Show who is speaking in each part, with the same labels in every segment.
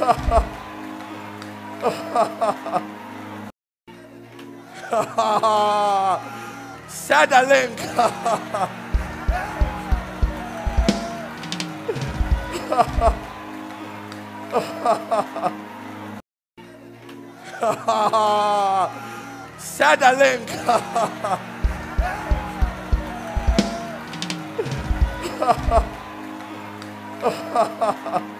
Speaker 1: Send a link. Send a link. Ha ha ha.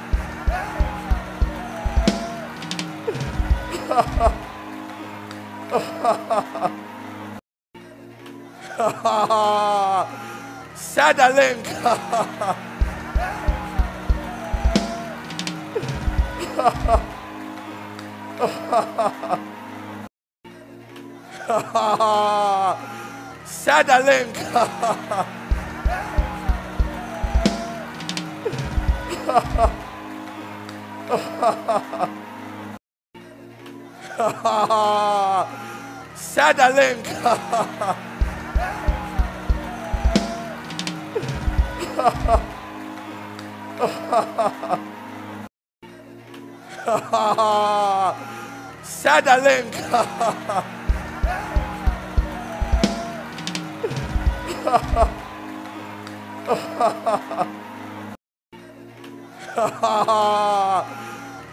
Speaker 1: Settling. Settling. Ha ha ha. Send a link. Send a link.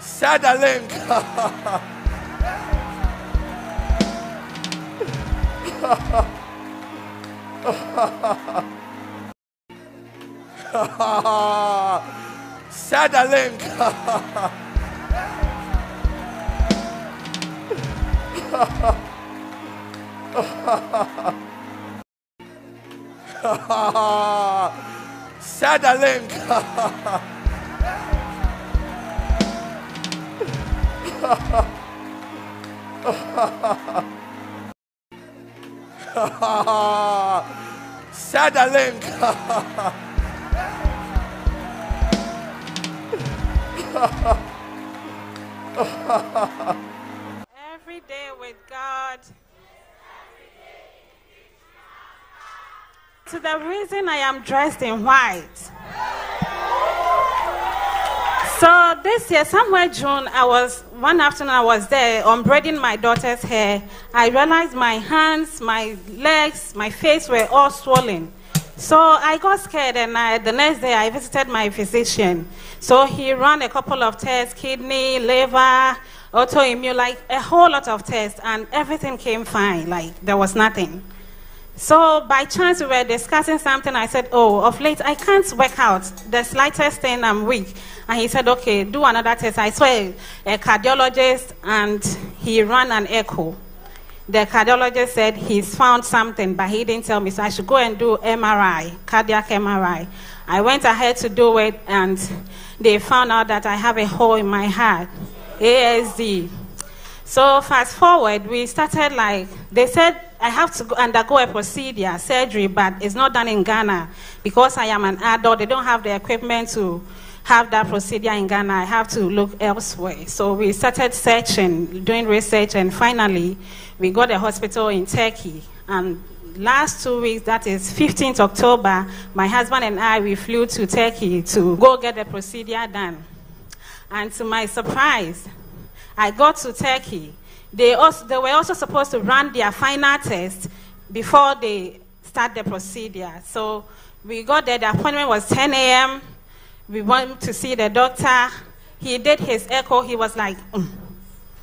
Speaker 1: Send a link. Settling. Settling. Ha ha ha ha. Link. Sada link.
Speaker 2: Every day with God. To the reason I am dressed in white. So this year, somewhere June, I was one afternoon I was there unbraiding my daughter's hair. I realized my hands, my legs, my face were all swollen. So I got scared, and I, the next day I visited my physician. So he ran a couple of tests: kidney, liver, autoimmune, like a whole lot of tests, and everything came fine. Like there was nothing. So by chance we were discussing something. I said, "Oh, of late I can't work out. The slightest thing I'm weak." And he said, "Okay, do another test." I saw a, a cardiologist, and he ran an echo. The cardiologist said he's found something, but he didn't tell me, so I should go and do MRI, cardiac MRI. I went ahead to do it, and they found out that I have a hole in my heart, ASD. So fast forward, we started like they said I have to undergo a procedure, surgery, but it's not done in Ghana because I am an adult. They don't have the equipment to have that procedure in Ghana. I have to look elsewhere. So we started searching, doing research, and finally we got a hospital in Turkey. And last two weeks, that is 15th October, my husband and I we flew to Turkey to go get the procedure done. And to my surprise, I got to Turkey. They, also, they were also supposed to run their final test before they start the procedure. So we got there, the appointment was 10 a.m. We went to see the doctor. He did his echo. He was like, mm.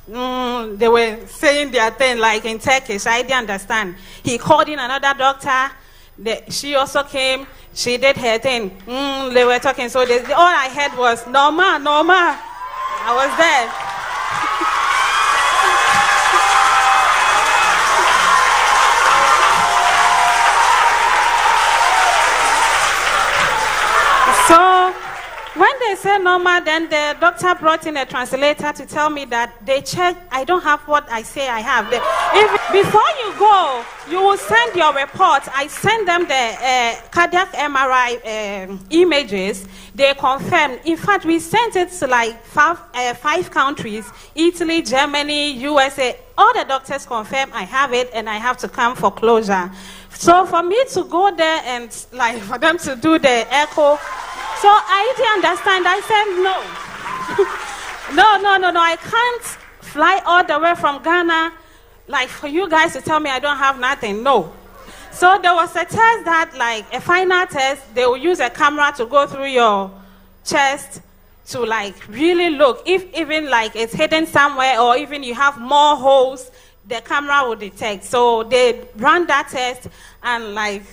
Speaker 2: Mm, they were saying their thing like in Turkish. I didn't understand. He called in another doctor. The, she also came. She did her thing. Mm, they were talking. So they, all I heard was, Norma, Norma. I was there. When they say normal, then the doctor brought in a translator to tell me that they check. I don't have what I say I have. If, before you go, you will send your report. I send them the uh, cardiac MRI um, images. They confirm. In fact, we sent it to like five, uh, five countries: Italy, Germany, USA. All the doctors confirm I have it, and I have to come for closure. So for me to go there and like for them to do the echo so I didn't understand. I said, no. no, no, no, no. I can't fly all the way from Ghana, like for you guys to tell me I don't have nothing. No. So there was a test that, like a final test, they will use a camera to go through your chest to like really look if even like it's hidden somewhere or even you have more holes the camera will detect so they ran that test and like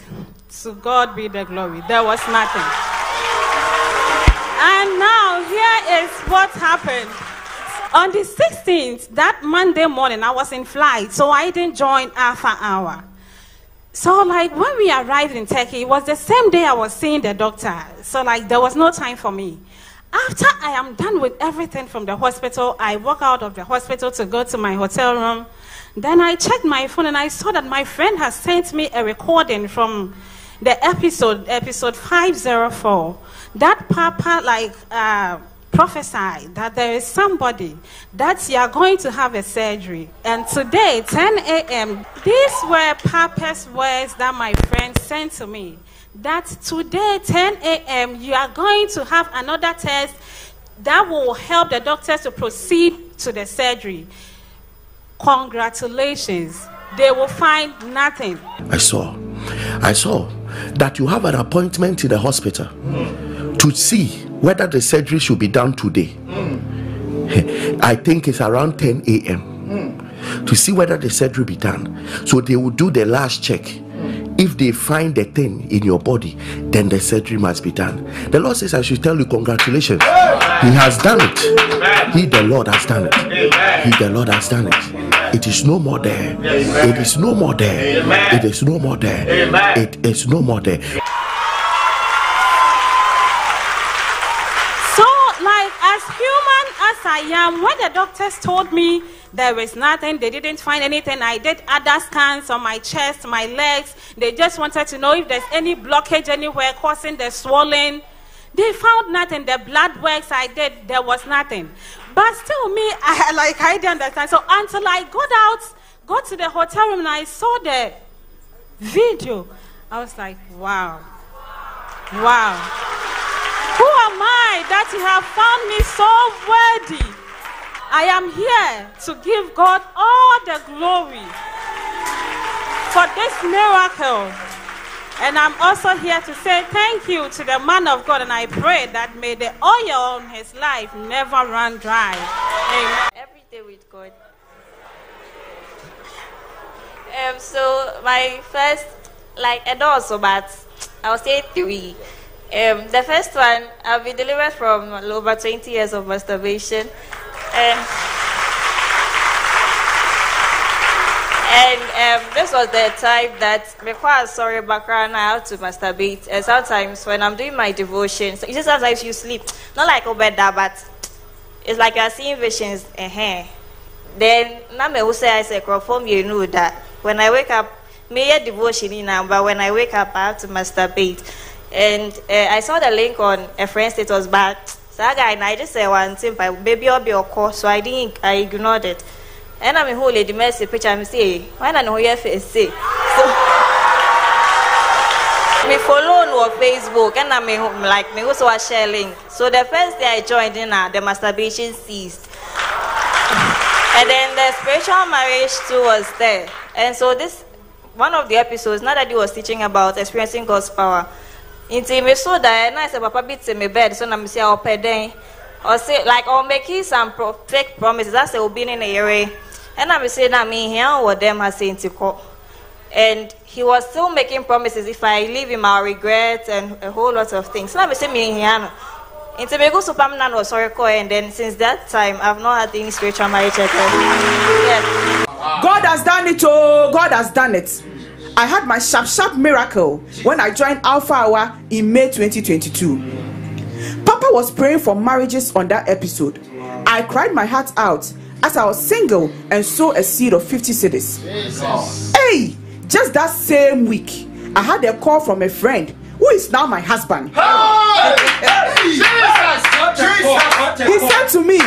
Speaker 2: to god be the glory there was nothing and now, here is what happened. On the 16th, that Monday morning, I was in flight, so I didn't join Alpha Hour. So, like, when we arrived in Turkey, it was the same day I was seeing the doctor. So, like, there was no time for me. After I am done with everything from the hospital, I walk out of the hospital to go to my hotel room. Then I checked my phone and I saw that my friend has sent me a recording from the episode, episode 504 that papa like uh, prophesied that there is somebody that you are going to have a surgery. And today, 10 a.m., these were papa's words that my friend sent to me. That today, 10 a.m., you are going to have another test that will help the doctors to proceed to the surgery. Congratulations. They will find nothing.
Speaker 3: I saw. I saw that you have an appointment in the hospital. Mm to see whether the surgery should be done today. Mm. I think it's around 10 a.m. Mm. to see whether the surgery be done. So they will do the last check. If they find the thing in your body, then the surgery must be done. The Lord says, I should tell you, congratulations. He has done it. He, the Lord, has done it. He, the Lord, has done it. It is no more there. It is no more there. It is no more there. It is no more there.
Speaker 2: So, like as human as I am, when the doctors told me there was nothing, they didn't find anything, I did other scans on my chest, my legs. They just wanted to know if there's any blockage anywhere causing the swelling. They found nothing. The blood works I did, there was nothing. But still, me, I like I didn't understand. So until I got out, got to the hotel room, and I saw the video, I was like, wow, wow. Who am I that you have found me so worthy? I am here to give God all the glory for this miracle. And I'm also here to say thank you to the man of God, and I pray that may the oil on his life never run dry.
Speaker 4: Amen. Every day with God. Um, so my first, like, and also, but I will say three. Um, the first one, I've been delivered from over 20 years of masturbation. And, and um, this was the time that before sorry background, I have to masturbate. And sometimes when I'm doing my devotions, you just sometimes you sleep, not like Obeda, but it's like you're seeing visions. Uh-huh. Then, now me who say I say, from you know that when I wake up, me a devotion in but when I wake up, I have to masturbate. And uh, I saw the link on a friend's status, but that guy, and I just said one thing, but baby, I'll be course, so I didn't, I ignored it. And I'm a whole lady message picture, I'm saying, why not know your face? Say. So, me follow on Facebook, and I'm a, like, me also a share link. So the first day I joined in, uh, the masturbation ceased. and then the spiritual marriage too was there. And so this, one of the episodes, now that he was teaching about experiencing God's power, nti me so da na sɛ papa bi te me bed so me si a ɔpɛ dɛn say like ɔ making some fake promises asɛ obi ne ne yere ɛna me say na me hia wɔ dɛm ha sɛ nti kɔ and he was still making promises if I leave him I'll regret and a whole lot of things na me say me no nti me go so pam na no ɔsɔre kɔ and then since that time I've not had any spiritual marriage again. Yes.
Speaker 5: God has done it oh God has done it. I had my sharp, sharp miracle when I joined Alpha Hour in May 2022. Papa was praying for marriages on that episode. I cried my heart out as I was single and sowed a seed of 50 cedis. Hey, just that same week, I had a call from a friend who is now my husband. He said to me,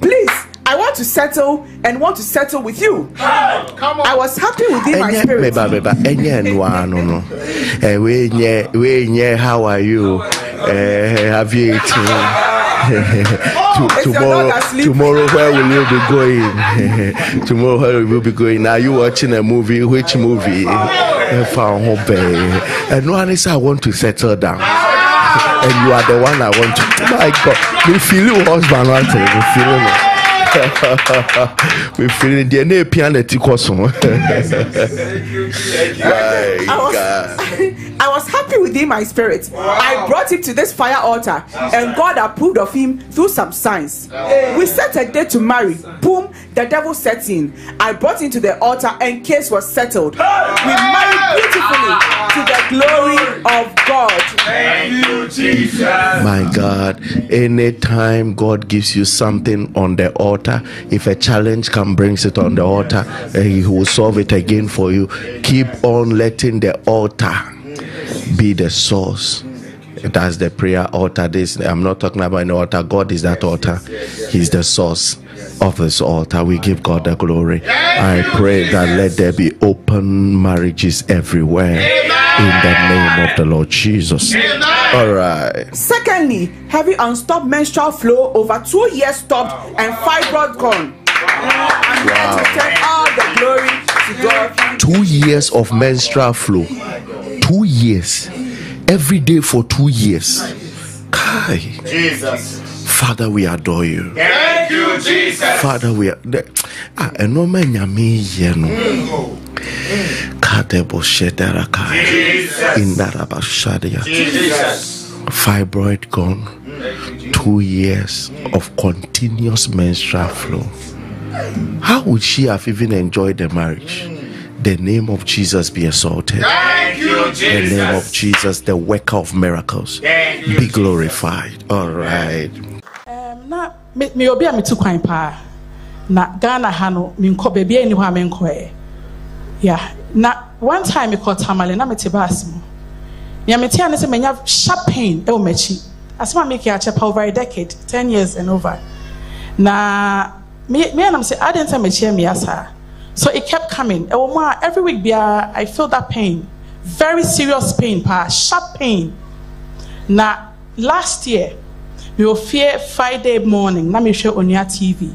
Speaker 5: Please, I want to settle and want to settle with you. I was happy within my
Speaker 3: Enye
Speaker 5: spirit.
Speaker 3: meba meba enye nwa no no. Eh we nye we nye how are you? Eh have you eaten?
Speaker 5: Your
Speaker 3: tomorrow, tomorrow, where will you be going? tomorrow, where will you be going? Are you watching a movie? Which movie? And one is I want to settle down. And you are the one I want to. My God, me feel you husband. Me feeling it. me feeling the na epia na ti kɔ so.
Speaker 5: I was,
Speaker 3: God.
Speaker 5: I was happy within my spirit. I brought him to this fire altar, and God approved of him through some signs. We set a date to marry. Boom, the devil set in. I brought him to the altar, and case was settled. We married beautifully to the glory of God.
Speaker 3: My God, anytime God gives you something on the altar, if a challenge comes, brings it on the altar, eh, He will solve it again for you. Keep on letting the altar be the source. That's the prayer altar. This I'm not talking about an altar. God is that altar. He's the source of this altar. We give God the glory. I pray that let there be open marriages everywhere in the name of the Lord Jesus. All right.
Speaker 5: Secondly, having unstopped menstrual flow over two years stopped and fibroid gone. I'm here all the glory to God.
Speaker 3: two years of menstrual flow two years every day for two years Kai. Father we adore you.
Speaker 6: Thank you, Jesus.
Speaker 3: father we are ah ɛnɔɔma nyame yɛ no. Kadebo shedaraka indarabashadia fibroid gone. Two years of continuous menstrual flow. How would she have even enjoyed the marriage? The name of jesus be exalted.
Speaker 6: Thank you,
Speaker 3: the name of
Speaker 6: Jesus.
Speaker 3: Jesus, the worker of miracles,
Speaker 6: you,
Speaker 3: be glorified. All right.
Speaker 7: Na me me obi a metu kwan paa. Na ghana ha no menkɔ baabi a ɛni hɔ a menkɔɛ. Yeah na one time mekɔ tamale na mete baase mu. Nea mete a ne sɛ manya sharp pain ɛwɔ m'akyi. Asɛm a meke akyɛ pa over a decade ten years and over. Na me me anam sɛ adeɛ nta m'akyi amia saa so it kept coming. Ɛwɔ mu a every week biara i feel that pain. Very serious pain paa sharp pain. Na last year me wɔ fie friday morning. Na mehwɛ onua tv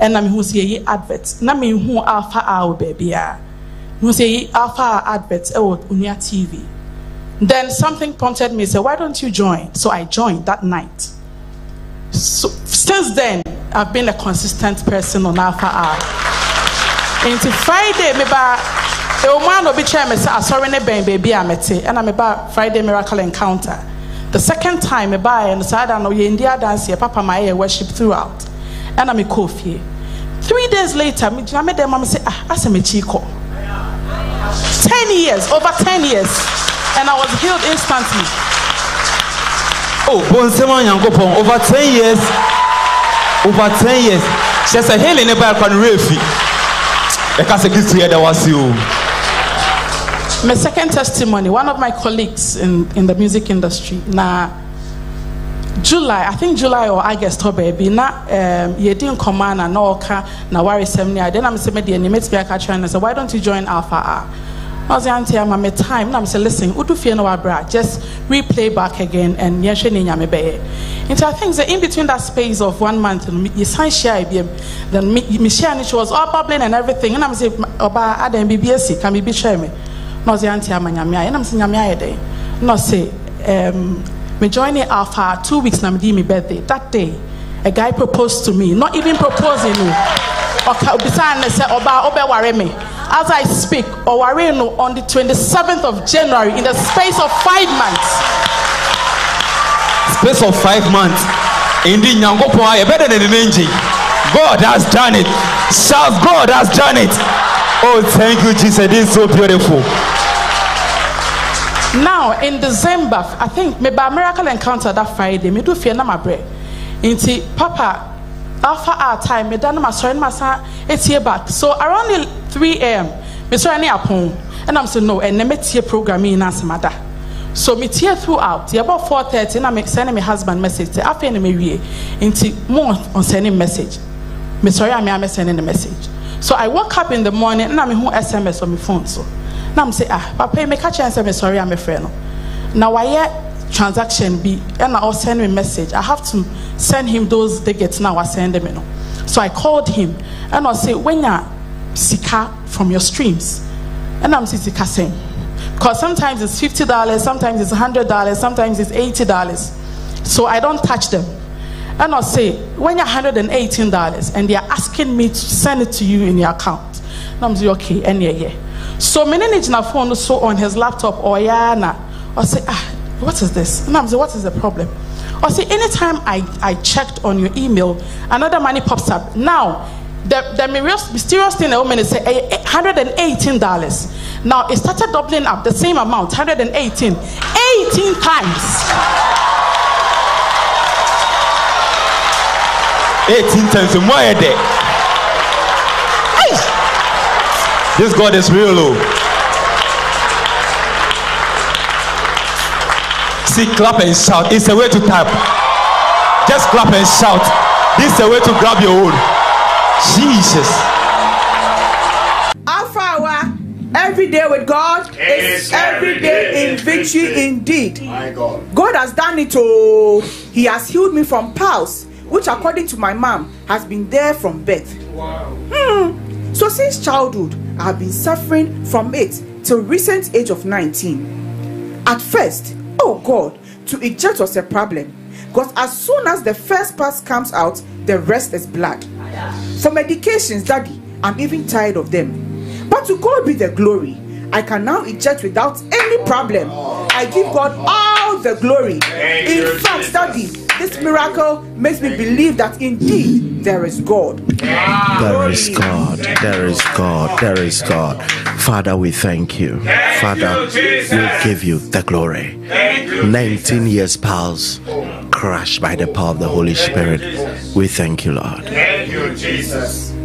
Speaker 7: ɛna mehu sɛ yɛyi advert. Na mehu alpha a wɔ baabiaa mehu sɛ yɛyi alpha a advert ɛwɔ onua tv then something prompted me. Say why don't you join? So i joined that night. So since then i've been a consistent person on alpha hour nti friday meba ɛwɔ mu a na obi kyerɛ me sɛ asɔre ne bɛn baabi a mete? Ɛna meba friday miracle encounter the second time mebaeɛ no saa da no yɛndi adanseɛ papa ma yɛ worship throughout. Ɛna mekɔɔ fie three days later me dɛm ma me sɛ ah asɛ m'akyi kɔ 10 years over 10 years. And i was healed instantly.
Speaker 8: Oh, bonsɛm a nyankopɔn over ten years. Over ten years. Kyerɛ sɛ hele ne baa kwa no werɛ fi ɛka sɛ kristo yɛ da wase o
Speaker 7: my second testimony one of my colleagues in, in the music industry na july i think july or august hɔ baabi na um, yɛdi nkɔmmɔ a na na ɔka na waresɛm ne ade na mesɛ medeɛ ne mɛtumi aka kyerɛ no sɛ why don't you join alpha a? Na ɔsɛ ante ama me time. Na mesɛ listen wodu fie no wabrɛ a just replay back again and yɛhwɛ ne nyame bɛyɛ nti i think sɛ in between that space of one month me- yɛsan hyia biam then me- mehyia no she was all bubbling and everything. Na mesɛ ɔbaa adan biribi asi ka biribi kyerɛ me na ɔsɛ ante ama nyame ayɛ na mesɛ nyame ayɛ dɛn na ɔsɛ um, me joining Alpha two weeks na me di me birthday. That day, a guy proposed to me, not even proposing me. Okay, obisa ne say oba obe ware me. As I speak, oware no on the 27th of January in the space of five months.
Speaker 8: space of five months ndi nyankopɔn a yɛbɛda ne ne ngye god has done it shout god has done it oh thank you jesus this is so beautiful
Speaker 7: now in december i think me by miracle encounter that friday me do fear na my bread nti papa alpha hour time me da na ma sɔre na ma san etie back. So around the 3 am me sɔre ne apɔn ɛna m sɛ no ɛnɛ me tie program yi na asɛm ada so me tie throughout. Yɛbɔ 4:30 na me send me husband message. Sɛ afei na me wie nti mo on sending message. Me sɔre a me a me sending the message. So i woke up in the morning na me hu sms on my phone so na m sɛ ah papa yi me ka kyerɛ sɛ me sɔre a frɛ no na wayɛ transaction bi ɛna ɔsend me a message. I have to send him those tickets na wasend me no so i called him ɛna ɔsɛ wenya sika from your streams ɛna m sɛ sika sɛn because sometimes it's fifty dollars sometimes it's hundred dollars sometimes it's eighty dollars. So i don't touch them. And i'll say when you're hundred and eighteen dollars and they're asking me to send it to you in your account. And i'm saying okay and yeah yeah so many na phone so on his laptop or yeah na. Say ah what is this? And i'm saying what is the problem? Or say anytime i i checked on your email another money pops up. Now the, the mysterious, mysterious thing a woman is say $118. Now it started doubling up the same amount, 118, 18 times.
Speaker 8: 18 times more a This God is real, oh. See, clap and shout. It's a way to tap. Just clap and shout. This is a way to grab your own. Jesus.
Speaker 5: Alpha hour, every day with God is every day in victory indeed.
Speaker 6: My God.
Speaker 5: God has done it oh he has healed me from pulse which according to my mom has been there from birth. Wow. Hmm. So since childhood I have been suffering from it till recent age of 19. At first, oh God, to eject was a problem because as soon as the first pass comes out, the rest is blood. For medications, daddy, I'm even tired of them. But to God be the glory. I can now eject without any problem. I give God all the glory. In fact, daddy, this miracle makes me believe that indeed there is God.
Speaker 3: There is God. There is God. There is God. Father, we thank you. Father, we give you the glory. 19 years past, crushed by the power of the Holy Spirit. We thank you, Lord.
Speaker 6: Thank you, Jesus.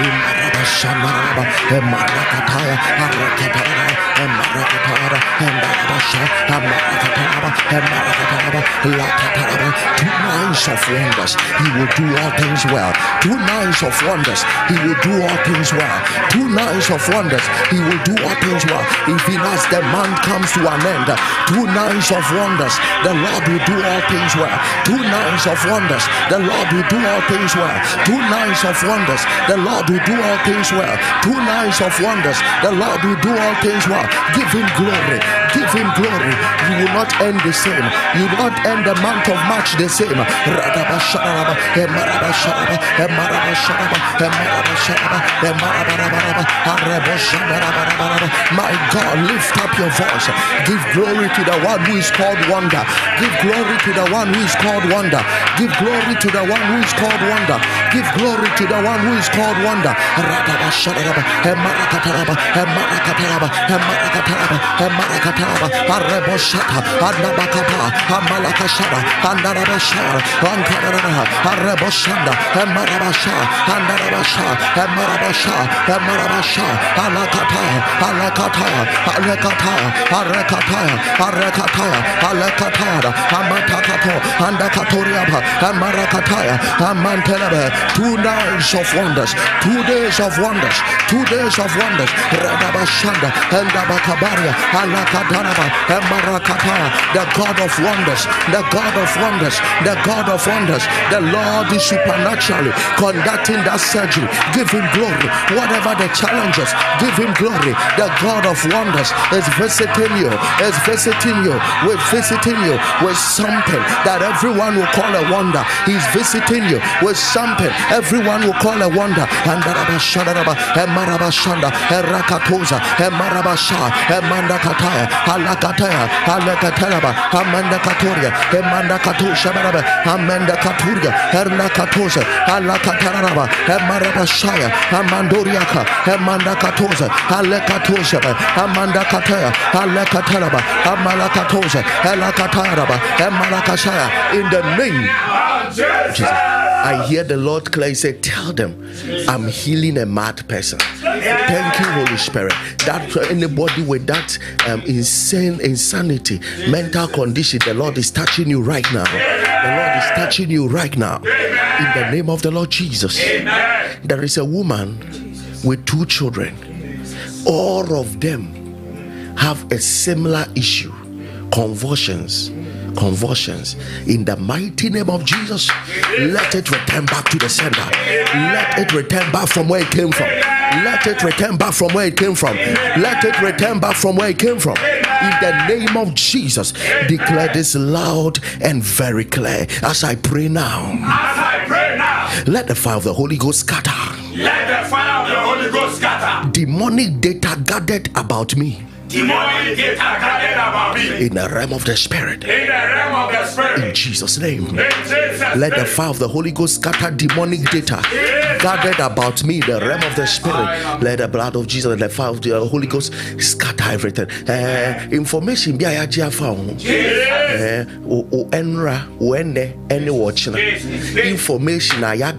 Speaker 7: Amen.
Speaker 3: Emarakataya, Arakatara, Emarakatara, Emarabasha, Emarakatara, Emarakatara, Lakataraba. Two nights of wonders, he will do all things well. Two nights of wonders, he will do all things well. Two nights of wonders, he will do all things well. Even as the month comes to an end, two nights of wonders, the Lord will do all things well. Two nights of wonders, the Lord will do all things well. Two nights of wonders, the Lord will do all things well. Two nights of wonders, the Lord will do all things well. Give him glory, give him glory. You will not end the same. You will not end the month of March the same. My God, lift up your voice. Give glory to the one who is called wonder. Give glory to the one who is called wonder. Give glory to the one who is called wonder. Give glory to the one who is called wonder. Amatakato, andakatoriaba, amarakataya, amantelebe. Two nights of wonders, two days of wonders, two days of wonders. Radabashanda, Endabakabaria, Alakadaraba, Emarakata, the God of wonders, the God of wonders, the God of wonders. The Lord is supernaturally conducting that surgery. Give him glory. Whatever the challenges, give him glory. The God of wonders is visiting you, is visiting you, with visiting you with something that everyone will call a wonder. He's visiting you with something everyone will call a wonder. And Darabashadaraba, Emarabashanda, Erakatoza, Emarabasha, Emandakataya, Alakataya, Alakataraba, Amanda Katoria, Emanda Katusha, Amanda Katuria, Erna Katoza, Alakataraba, Emarabashaya, Amandoriaka, Emanda Katoza, Alekatoza, Amanda Kataya, Alakataraba, Amalakatoza, Elakataraba, Emalakashaya, in the name Jesus. I hear the Lord clearly say, Tell them I'm healing a mad person. Thank you, Holy Spirit. That anybody with that um, insane insanity, mental condition, the Lord is touching you right now. The Lord is touching you right now. In the name of the Lord Jesus. There is a woman with two children. All of them have a similar issue convulsions convulsions. In the mighty name of Jesus let it return back to the sender. Let it return back from where it came from. Let it return back from where it came from. Let it return back from where it came from. In the name of Jesus declare this loud and very clear. As I pray now
Speaker 6: As I pray now,
Speaker 3: let the fire of the Holy Ghost scatter.
Speaker 6: let the fire of the Holy Ghost scatter.
Speaker 3: demonic data gathered about me
Speaker 6: Demonic data gathered about me
Speaker 3: in the realm of the spirit
Speaker 6: in the realm of the spirit. in.
Speaker 3: Jesus name
Speaker 6: In Jesus' name.
Speaker 3: Let the fire of the Holy Ghost scatter demonic data gathered about me, the realm of the spirit. Let the blood of Jesus, and the fire of the Holy Ghost scatter everything. Eh, information be a found. Eh, enra, ene, watching. Information a ya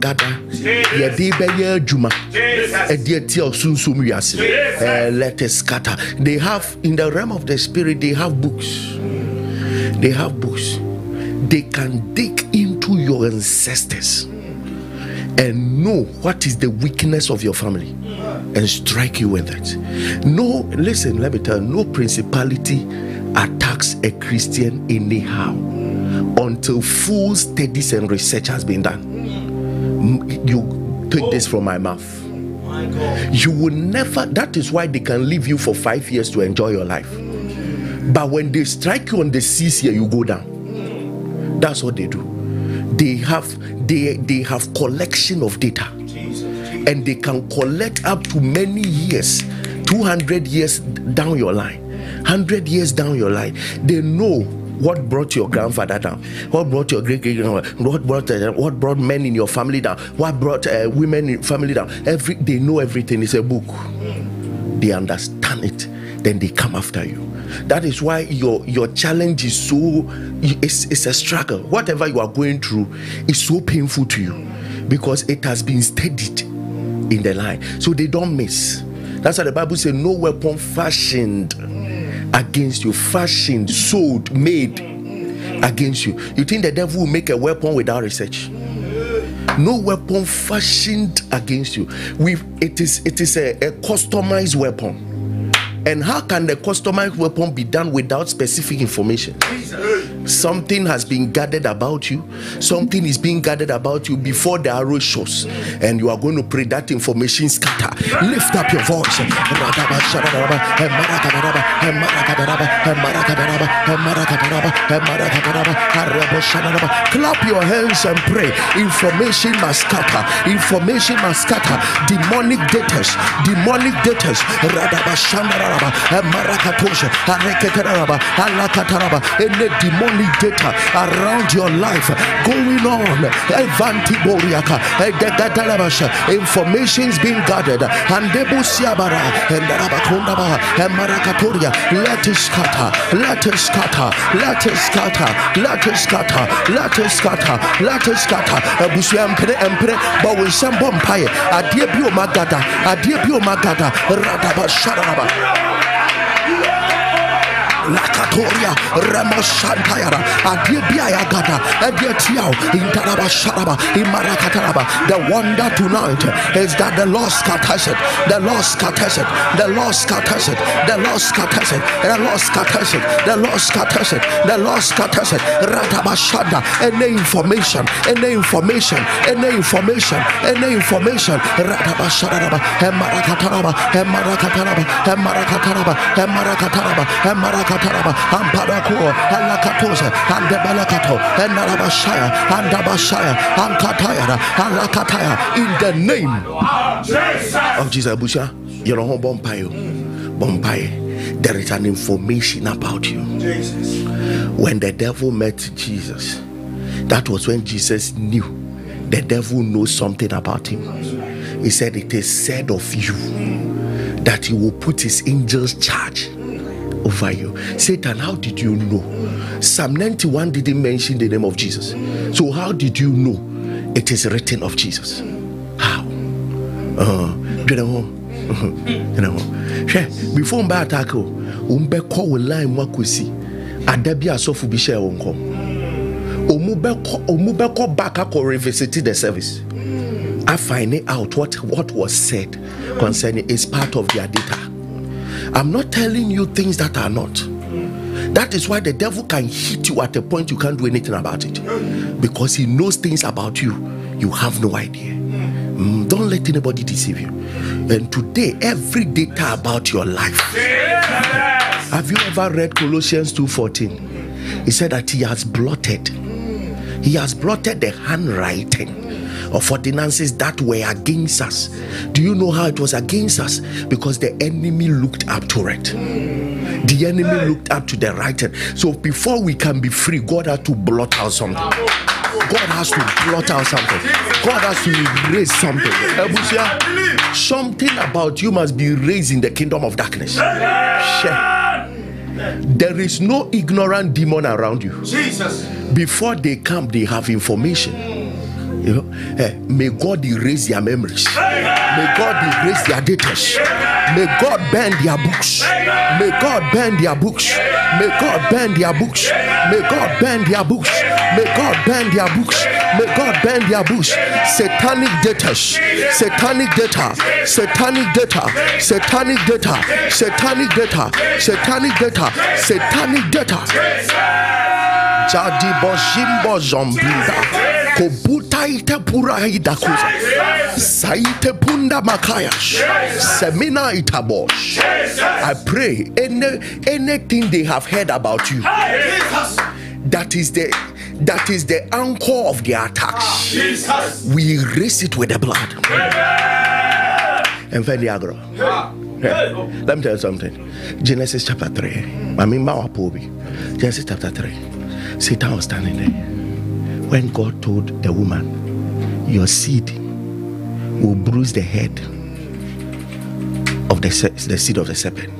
Speaker 3: gather. Ye de be ye juma.
Speaker 6: Jesus.
Speaker 3: Edi eti osunsum wiase. Eh, Let scatter. They have in the realm of the spirit. They have books. They have books. They can dig into your ancestors and know what is the weakness of your family and strike you with it. No, listen, let me tell you, no principality attacks a Christian anyhow until full studies and research has been done. You take this from my mouth. You will never, that is why they can leave you for five years to enjoy your life. But when they strike you on the seas here, you go down. That's what they do. They have they they have collection of data, and they can collect up to many years, two hundred years down your line, hundred years down your line. They know what brought your grandfather down, what brought your great great grandfather, what brought uh, what brought men in your family down, what brought uh, women in family down. Every they know everything. It's a book. They understand it. Then they come after you. That is why your your challenge is so it's, it's a struggle. Whatever you are going through is so painful to you because it has been studied in the line. So they don't miss. That's why the Bible says, No weapon fashioned against you, fashioned, sold, made against you. You think the devil will make a weapon without research? No weapon fashioned against you. We it is it is a, a customized weapon. And how can the customized weapon be done without specific information? Something has been gathered about you, something is being gathered about you before the arrow shows, and you are going to pray that information scatter. Lift up your voice. Clap your hands and pray. Information must scatter. Information must scatter. Demonic debtors, demonic debtors. Radabashandaraba, Marakatosha, Areketaraba, Alakataraba, any demonic data around your life going on. Evanti Boriaka, Edegatalabasha, information is being gathered. And Debusiabara, and Rabakundaba, and Marakatoria, let it scatter, let it scatter, let it scatter, let it scatter, let it scatter, let it scatter. Abusia mpere mpere, but we some bompire, Adia Bio Magada, Adia Bio Magada. Lakatoria Ramashantayara Adibiaya Gada Adiatiao Intaraba Sharaba Imarakataraba. The wonder tonight is that the lost scatters it, the lost scatters it, the lost scatters it, the lost scatters it, the lost scatters it, the lost scatters it, the lost scatters it, Ratabashanda, any information, any information, any information, any information, Ratabasharaba, Emarakataraba, Emarakataraba, Emarakataraba, Emarakataraba, Emarakataraba, And in the name of Jesus Bompayo, there is an information about you. When the devil met Jesus, that was when Jesus knew the devil knows something about him. He said, It is said of you that he will put his angels charge over you. Satan, how did you know? Psalm 91 didn't mention the name of Jesus. So, how did you know it is written of Jesus? How? Uh. Hwɛ, before mba attack o wombɛkɔ wo line mu akɔsi ada bi asɔfo bi hyɛ wo nkɔm ɔmu bɛkɔ ɔmu bɛkɔ back akɔ revisit the service I find out what what was said concerning is part of their data I'm not telling you things that are not. That is why the devil can hit you at a point you can't do anything about it. Because he knows things about you, you have no idea. Mm, don't let anybody deceive you. And today, every data about your life. Have you ever read Colossians 2:14? He said that he has blotted. He has blotted the handwriting of ordinances that were against us. Do you know how it was against us? Because the enemy looked up to it. The enemy looked up to the right hand. So before we can be free, God had to blot out something. God has to blot out something. God has to erase something. Ebusia, something about you must be erased in the kingdom of darkness. There is no ignorant demon around you.
Speaker 6: Jesus.
Speaker 3: Before they come, they have information. You know, eh, may God erase their memories. May God erase their data. May God burn their books. May God burn their books. May God burn their books. May God burn their books. May God burn their books. May God burn their books. Satanic data. Satanic data. Satanic data. Satanic data. Satanic data. Satanic data. Satanic data. Jadi boshimbo zombida. Kobuta ite pura dakuza. Saite punda makayash. Semina itabosh. I pray any anything they have heard about you. That is the that is the anchor of the attacks.
Speaker 6: Jesus.
Speaker 3: We erase it with the blood. And then the. Yeah. Let me tell you something. Genesis chapter 3. I mean, Mawapobi. Genesis chapter 3. Satan was standing there. When God told the woman, Your seed will bruise the head of the, the seed of the serpent.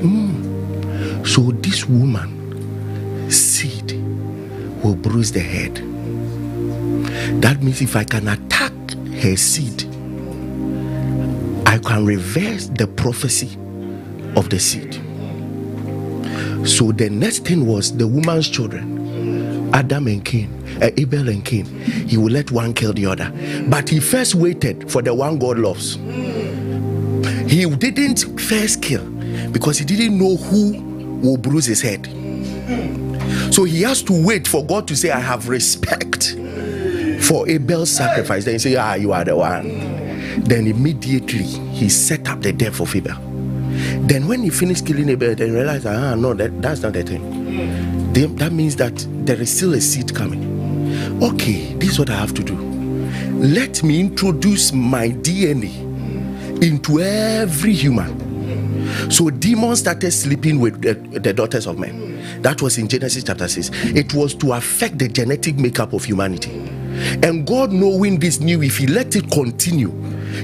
Speaker 3: Mm. So this woman, seed, will bruise the head. That means if I can attack her seed, I can reverse the prophecy of the seed. So the next thing was the woman's children, Adam and Cain, uh, Abel and Cain. He will let one kill the other, but he first waited for the one God loves. He didn't first kill because he didn't know who will bruise his head. So he has to wait for God to say, I have respect for Abel's sacrifice. Then he say, Ah, you are the one. Then immediately he set up the death of Abel. Then when he finished killing Abel, then he realized, ah, no, that, that's not the thing. That means that there is still a seed coming. Okay, this is what I have to do. Let me introduce my DNA into every human. So demons started sleeping with the, the daughters of men. That was in Genesis chapter 6. It was to affect the genetic makeup of humanity. And God, knowing this, knew if He let it continue,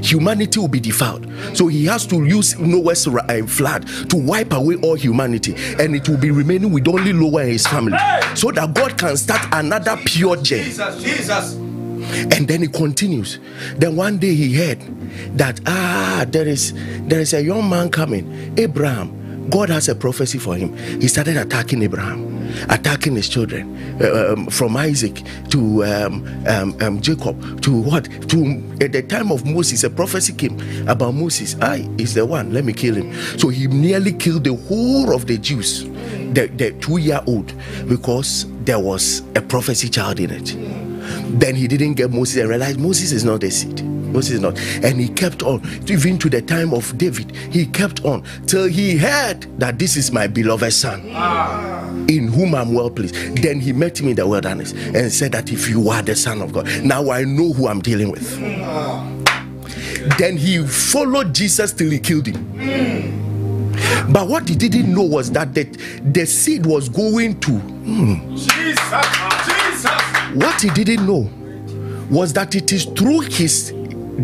Speaker 3: humanity will be defiled. So He has to use Noah's uh, flood to wipe away all humanity, and it will be remaining with only Noah and his family, so that God can start another pure gen.
Speaker 6: Jesus, Jesus.
Speaker 3: And then it continues. Then one day he heard that ah, there is there is a young man coming, Abraham. God has a prophecy for him. He started attacking Abraham, attacking his children, uh, um, from Isaac to um, um, um, Jacob to what? To at the time of Moses, a prophecy came about Moses. I is the one. Let me kill him. So he nearly killed the whole of the Jews, the, the two-year-old, because there was a prophecy child in it. Then he didn't get Moses and realized Moses is not the seed. Moses is not. And he kept on, even to the time of David, he kept on till he heard that this is my beloved son, in whom I'm well pleased. Then he met him in the wilderness and said that if you are the son of God, now I know who I'm dealing with. Then he followed Jesus till he killed him. But what he didn't know was that the, the seed was going to
Speaker 6: Jesus, Jesus.
Speaker 3: what he didn't know was that it is through his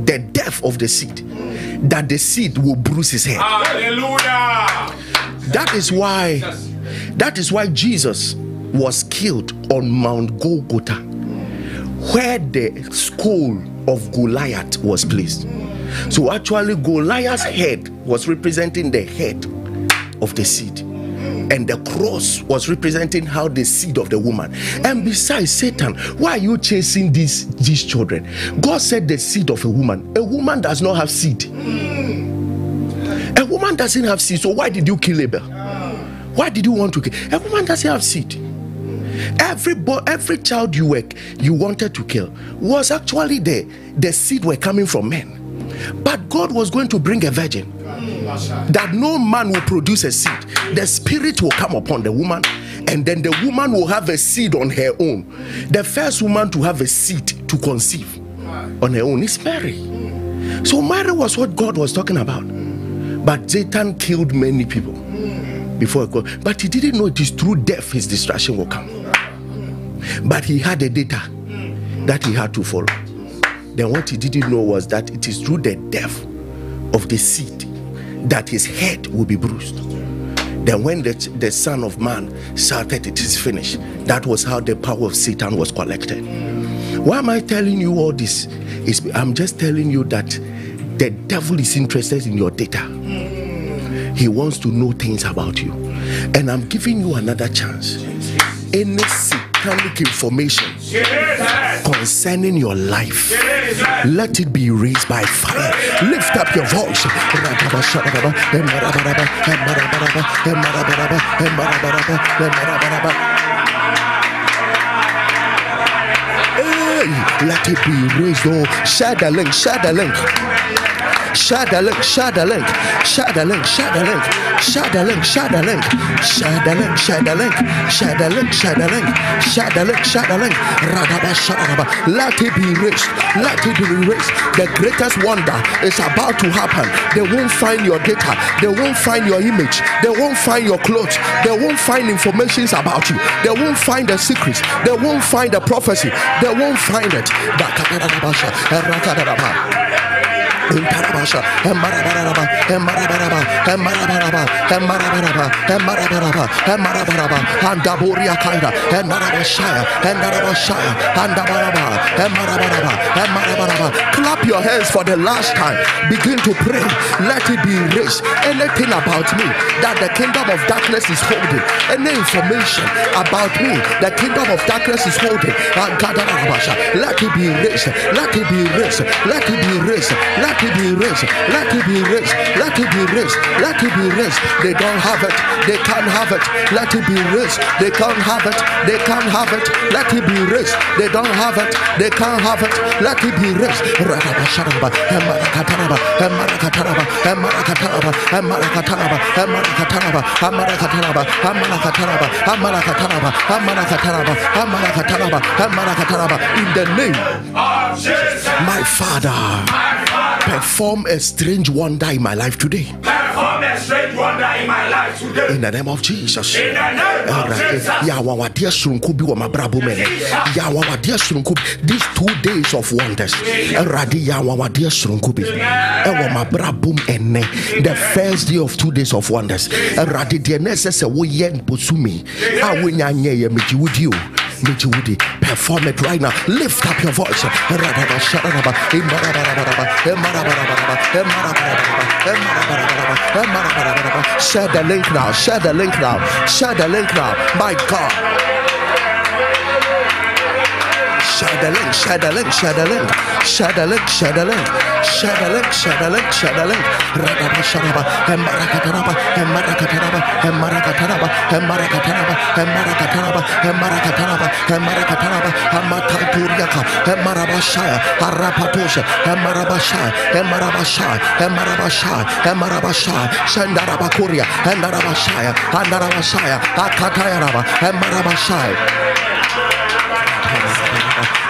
Speaker 3: the death of the seed that the seed will bruise his head
Speaker 6: Hallelujah.
Speaker 3: that is why that is why jesus was killed on mount golgotha where the skull of goliath was placed. So actually goliath's head was representing the head of the seed and the cross was representing how the seed of the woman. And besides satan why are you chasing these these children? God said the seed of a woman. A woman does not have seed. A woman doesn't have seed so why did you kill abel why did you want to kill a woman doesn't have seed every boy every child you were you wanted to kill was actually there. the seed were coming from men but god was going to bring a virgin that no man will produce a seed. The spirit will come upon the woman, and then the woman will have a seed on her own. The first woman to have a seed to conceive on her own is Mary. So Mary was what God was talking about. But Satan killed many people before God. But he didn't know it is through death his destruction will come. But he had a data that he had to follow. Then what he didn't know was that it is through the death of the seed that his head will be bruised. Then, when the, the Son of Man shouted, It is finished, that was how the power of Satan was collected. Why am I telling you all this? Is I'm just telling you that the devil is interested in your data. He wants to know things about you. And I'm giving you another chance. Any satanic information concerning your life, let it be raised by fire. Lift up your voice. Let it be erased. Oh, share the link, share the link. Share the link, share the link, share the link, share the link, share link, share link, share link, share link, share link, share link, share link, share link. Radaba, shadaba. Let it be erased. Let it be erased. The greatest wonder is about to happen. They won't find your data. They won't find your image. They won't find your clothes. They won't find informations about you. They won't find the secrets. They won't find the prophecy. They won't find it. Emarabaraba, Emarabaraba, Emarabaraba, Emarabaraba, Emarabaraba, Andaburia Kaida, Enarabashaya, Enarabashaya, Andabaraba, Emarabaraba, Emarabaraba. Clap your hands for the last time. Begin to pray. Let it be erased. Anything about me that the kingdom of darkness is holding, any information about me, the kingdom of darkness is holding, Ankadarabasha. let it be erased. Let it be erased. Let it be erased. Let let it be raised. Let it be raised. Let it be raised. Let it be raised. They don't have it. They can't have it. Let it be raised. They can't have it. They can't have it. Let it be raised. They don't have it. They can't have it. Let it be raised. Rakaba sharaba. Emarakataraba. Emarakataraba. Emarakataraba. Emarakataraba. Emarakataraba. Amarakataraba. Amarakataraba. Amarakataraba. Amarakataraba. Amarakataraba. Amarakataraba. In the name
Speaker 6: of Jesus.
Speaker 3: My Father. Perform a strange wonder in my life today.
Speaker 6: Perform a strange wonder in my life today.
Speaker 3: In the name of Jesus.
Speaker 6: In the name of Jesus.
Speaker 3: Yawawadia surunkubi wa mabrabo mene. Yawawadia surunkubi. These two days of wonders. Eradi yawawadia surunkubi. Ewa mabrabo mene. The first day of two days of wonders. Radi Eradi dienese se wo yen posumi. Awenya nye ye mejiwudi o. o megye wodi perform it right now. Lift up your voice. Share the link now share the link now share the link now. My god the link, share the link, share the link. Radaba sharaba, emarakataraba, emarakataraba, emarakataraba, emarakataraba, emarakataraba, emarakataraba, emarakataraba, amatanturiaka, emarabashaya, arapatosha, emarabashaya, emarabashaya, emarabashaya, emarabashaya, shandarabakuria, endarabashaya, andarabashaya, akatayaraba, emarabashaya. Thank you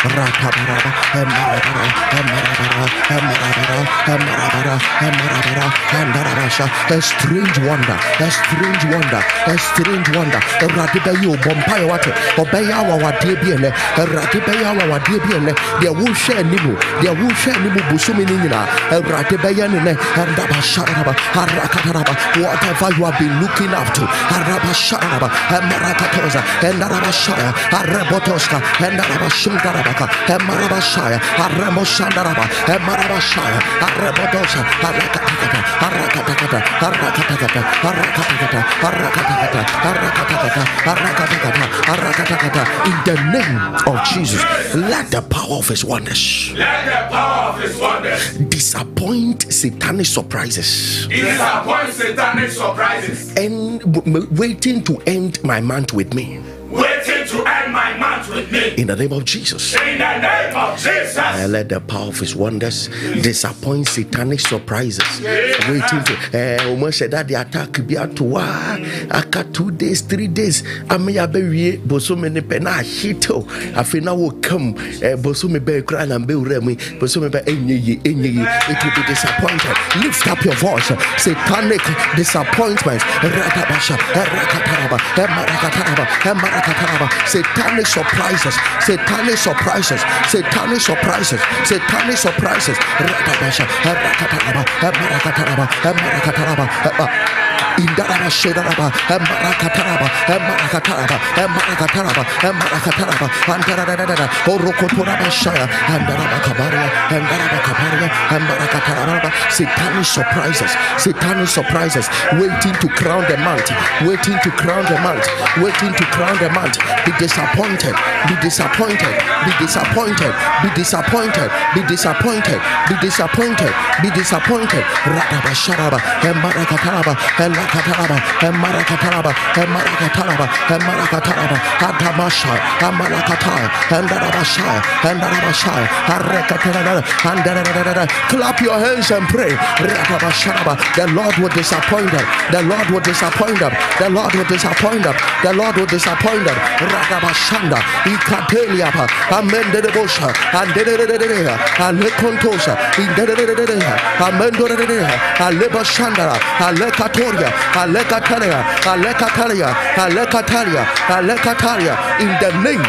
Speaker 3: a strange wonder, a strange wonder, a strange wonder. Radibayo, oh, Bompire Water, Obeya, our Debian, Radibayo, our oh, oh, Debian, their Wusha Nimu, their Wusha Nimu Busuminina, Radibayan, and Dabasharaba, Harakataraba, whatever you have been looking up to, Harabasharaba, and Marakatosa, and Arabashara, Arabotoska, and Arabashundaraba. Endarabashundarabaka, Emarabashaya, Aremoshandaraba, Emarabashaya, Arebotosa, Arakatakata, Arakatakata, Arakatakata, Arakatakata, Arakatakata, Arakatakata, Arakatakata, Arakatakata. In the name of Jesus, let the power of his wonders
Speaker 6: Let the power of his wonders
Speaker 3: disappoint satanic surprises
Speaker 6: disappoint satanic surprises.
Speaker 3: and waiting to end my month with me. In the name of Jesus.
Speaker 6: In the name of Jesus.
Speaker 3: Uh, let the power of his wonders disappoint satanic surprises. Waiting to uh, almost said that the attack be at aka two days, three days. I may have be bosom in pena hito. I feel now will come bosom be crying and be remi bosom be enye enye. It will be disappointed. Lift up your voice. Satanic disappointments. Ratabasha, rakataraba, emarakataraba, emarakataraba. Satanic surprises. Satanic surprises. Satanic surprises. Satanic surprises. Indaraba emarakataraba, emarakataraba, emarakataraba, andarararara, orokotoraba shaya, andaraba andaraba. Satanic surprises, satanic surprises, waiting to crown the month, waiting to crown the month, waiting to crown the month. Be disappointed, be disappointed, be disappointed, be disappointed, be disappointed, be disappointed, be disappointed. Elakataraba, emarakataraba, emarakataraba, emarakataraba, adamasha, amarakataya, endarabashaya, endarabashaya, arekatarara, andarararara. Clap your hands and pray. Radaba. The Lord will disappoint them. The Lord will disappoint them. The Lord will disappoint them. The Lord will disappoint them. Radabashanda, Ikateliapa, Amendebosha, and Dedea, Alekontosha, Indedea, Amendorea, Alebashandara, Alekataria, in the name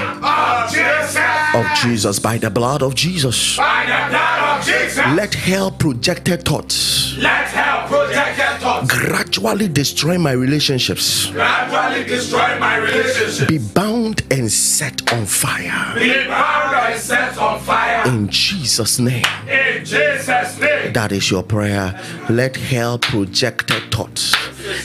Speaker 6: Of Jesus.
Speaker 3: by the blood of Jesus.
Speaker 6: By the blood of Jesus.
Speaker 3: Let hell projected thoughts
Speaker 6: Let hell projected thoughts
Speaker 3: gradually destroy my relationships.
Speaker 6: gradually destroy my relationship.
Speaker 3: Be bound and set on fire.
Speaker 6: Be bound and set on fire.
Speaker 3: In Jesus' name.
Speaker 6: In Jesus' name.
Speaker 3: That is your prayer. Let hell projected thoughts.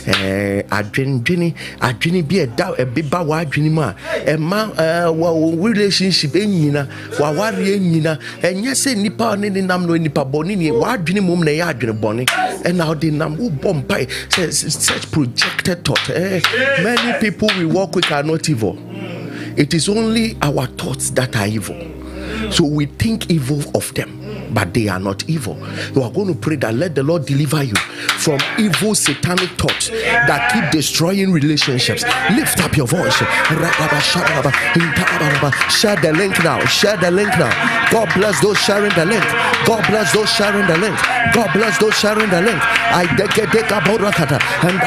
Speaker 3: Eh, adwendwene adwene bi ɛda ɛbeba w'adwene mu a ɛma eh, wo relationship ɛnyina w'awareɛ nyina. Ɛnyɛ sɛ nipa a ne ne nam no nipa bɔne nie. W'adwene mom na ɛyɛ adwene bɔne. Ɛna wode nam wobɔ mpae. Sɛ such projected thought eh, many people we walk with are not evil. It is only our thoughts that are evil. So we think evil of them, but they are not evil. You are going to pray that let the Lord deliver you from evil satanic thoughts that keep destroying relationships. Lift up your voice. Share the link now. Share the link now. God bless those sharing the link. God bless those sharing the link. God bless those sharing the link. I borakata and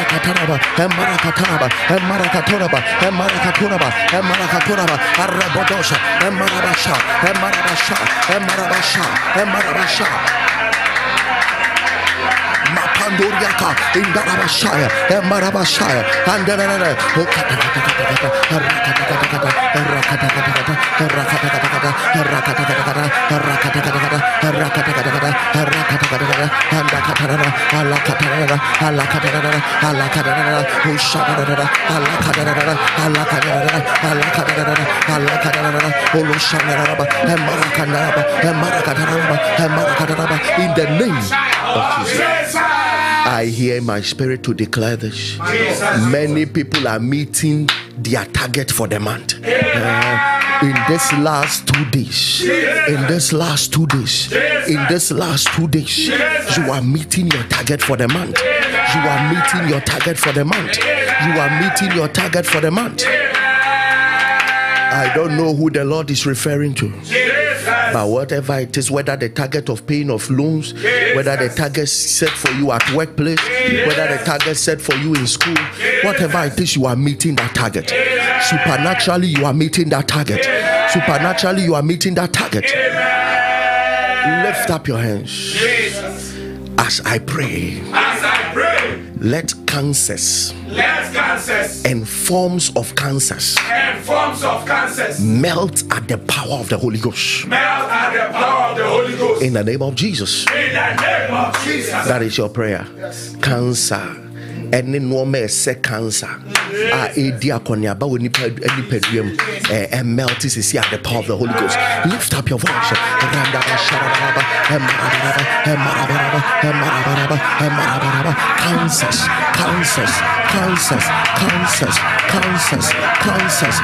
Speaker 3: and marakataraba and marakatoraba and marakatoraba and marakatoraba arabodosha and marabasha and marabasha and marabasha and Marabachá. Andoriaka, in Darabashaya, and Marabashaya, and Danana, and Dakatarana, Alakatarana, Alakatarana, and Marakanaraba, in the name of Jesus. I hear my spirit to declare this. Many people are meeting their target for the month. Uh, in this last two days, in this last two days, in this last two days, you are meeting your target for the month. You are meeting your target for the month. You are meeting your target for the month. I don't know who the Lord is referring to. But whatever it is, whether the target of paying of loans, whether the target set for you at workplace, whether the target set for you in school, whatever it is, you are meeting that target. Supernaturally, you are meeting that target. Supernaturally, you are meeting that target. Lift up your hands as I pray.
Speaker 6: As I pray,
Speaker 3: Let cancers
Speaker 6: let cancers
Speaker 3: and forms of cancers
Speaker 6: and forms of cancers
Speaker 3: melt at the power of the Holy Ghost.
Speaker 6: melt at the power of the Holy Ghost.
Speaker 3: In the name of Jesus.
Speaker 6: In the name of Jesus.
Speaker 3: That is your prayer. Cancer. Ɛne nneɛma a ɛsɛ cancer ah, a ɛdi eh, akɔneaba wɔ nipa eh, nipadua mu eh, ɛ ɛmelt sisi at the power of the Holy Ghost. Lift up your voice. Randaba sharabaraba, ɛmarabaraba, ɛmarabaraba, ɛmarabaraba, ɛmarabaraba. Cancers, cancers, cancers, cancers, cancers, cancers.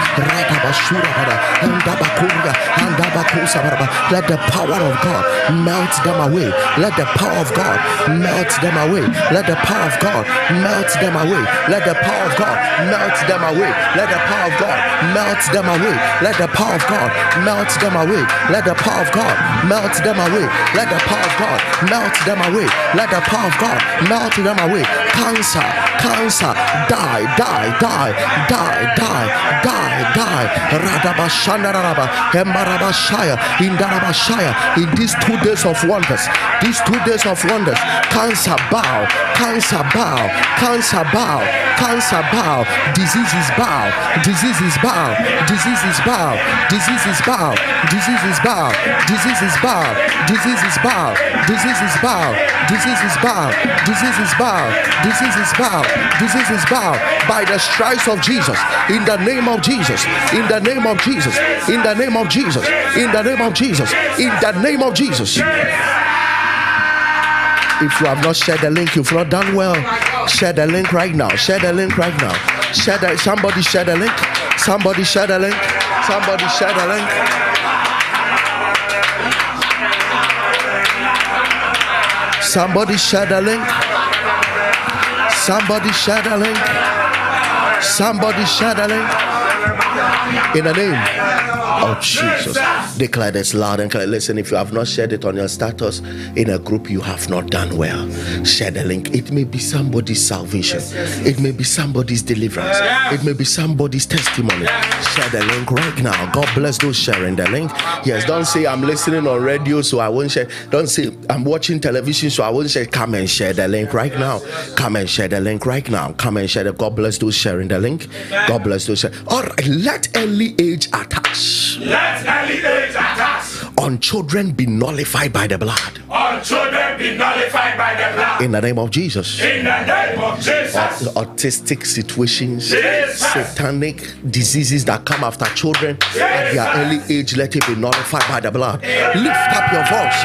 Speaker 3: Let the power of God melt them away. Let the power of God melt them away. Let the power of God melt them away. Let the power of God melt them away. Let the power of God melt them away. Let the power of God melt them away. Let the power of God melt them away. Let the power of God melt them away. Let the power of God melt them away. Cancer, cancer, die, die, die, die, die, die, die. Radabashandaraba, Emarabashaya, Indarabashaya. In these two days of wonders, these two days of wonders, cancer bow, cancer bow, cancer bow, cancer bow, diseases bow, diseases bow, diseases bow, diseases bow, diseases bow, diseases bow, diseases bow, diseases bow, diseases bow, diseases bow, diseases bow, diseases bow by the stripes of Jesus, in the name of Jesus, in the name of Jesus, in the name of Jesus, in the name of Jesus, in the name of Jesus. If you have not shared the link, you've not done well. Share the link right now. Share the link right now. Share the somebody share the link. Somebody share the link. Somebody share the link. Somebody share the link. Somebody share the link. Somebody shout. In the name of Jesus. Declare this loud and clear. Listen, if you have not shared it on your status in a group, you have not done well. Share the link. It may be somebody's salvation, it may be somebody's deliverance, it may be somebody's testimony. Share the link right now. God bless those sharing the link. Yes, don't say I'm listening on radio, so I won't share. Don't say I'm watching television, so I won't share. Come and share the link right now. Come and share the link right now. Come and share the God bless those sharing the link. God bless those. All right, let early age attacks
Speaker 6: Let early age attacks
Speaker 3: on children be nullified by the blood.
Speaker 6: on children be nullified by the blood.
Speaker 3: In the name of Jesus.
Speaker 6: In the name of Jesus.
Speaker 3: autistic situations,
Speaker 6: Jesus.
Speaker 3: satanic diseases that come after children at their early age, let it be nullified by the blood. Lift up your voice.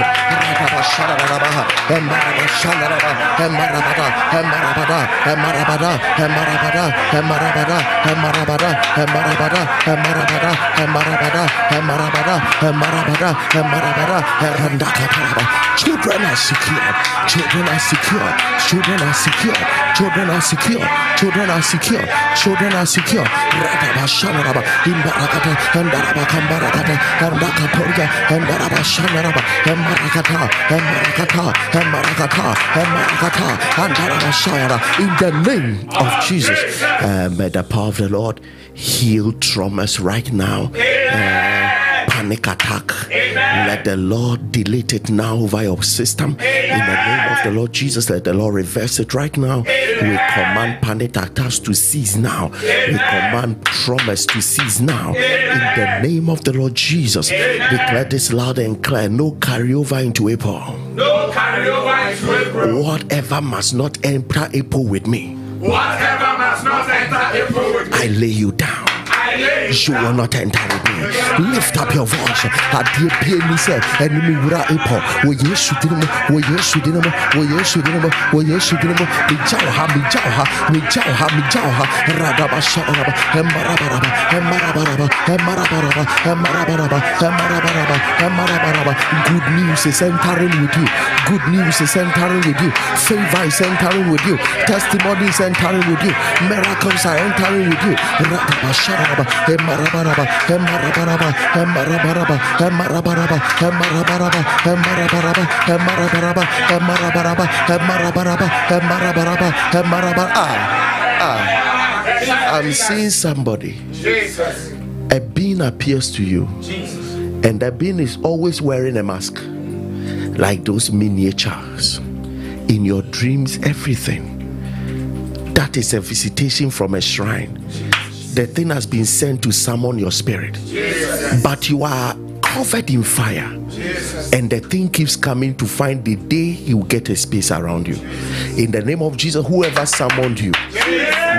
Speaker 3: Children are secure. Children are secure. Children are secure. Children are secure. Children are secure. Children are secure. Radaba shanaraba. Imbarakata. Embaraba kambarakata. Embakaporga. Embaraba shanaraba. Embarakata. Embarakata. Embarakata. Embarakata. Andaraba shayara. In the name of Jesus. Uh, may the power of the Lord heal traumas right now. Uh, panic attack. Let the Lord delete it now over your system. In the name of the Lord Jesus, let the Lord reverse it right now. We command panic attacks to cease now. We command traumas to cease now. In the name of the Lord Jesus, declare this loud and clear. No carryover into April.
Speaker 6: No carryover into April.
Speaker 3: Whatever must not enter April with me,
Speaker 6: Whatever must not enter April with me.
Speaker 3: I lay you down.
Speaker 6: I lay
Speaker 3: you you down. will not enter with me. Lift up your voice. Adeɛ pie ni sɛ ɛne me wura epɔ wɔ Yesu din mu wɔ Yesu din mu wɔ Yesu din mu wɔ Yesu din mu megya wo ha megya wo ha megya wo ha megya wo ha radaba shabaraba ɛmbarabaraba ɛmbarabaraba ɛmbarabaraba ɛmbarabaraba ɛmbarabaraba ɛmbarabaraba good news is entering with you good news is entering with you favor is entering with you testimony is entering with you miracles are entering with you radaba shabaraba ɛmbarabaraba ɛmbarabaraba ah ah. I'm seeing somebody.
Speaker 6: Jesus.
Speaker 3: a being appears to you.
Speaker 6: Jesus.
Speaker 3: and the being is always wearing a mask. Like those miniatures. In your dreams everything. That is a visitation from a shrine the thing has been sent to summon your spirit. But you are covered in fire. And the thing keeps coming to find the day he will get a space around you. In the name of jesus whoever summoned you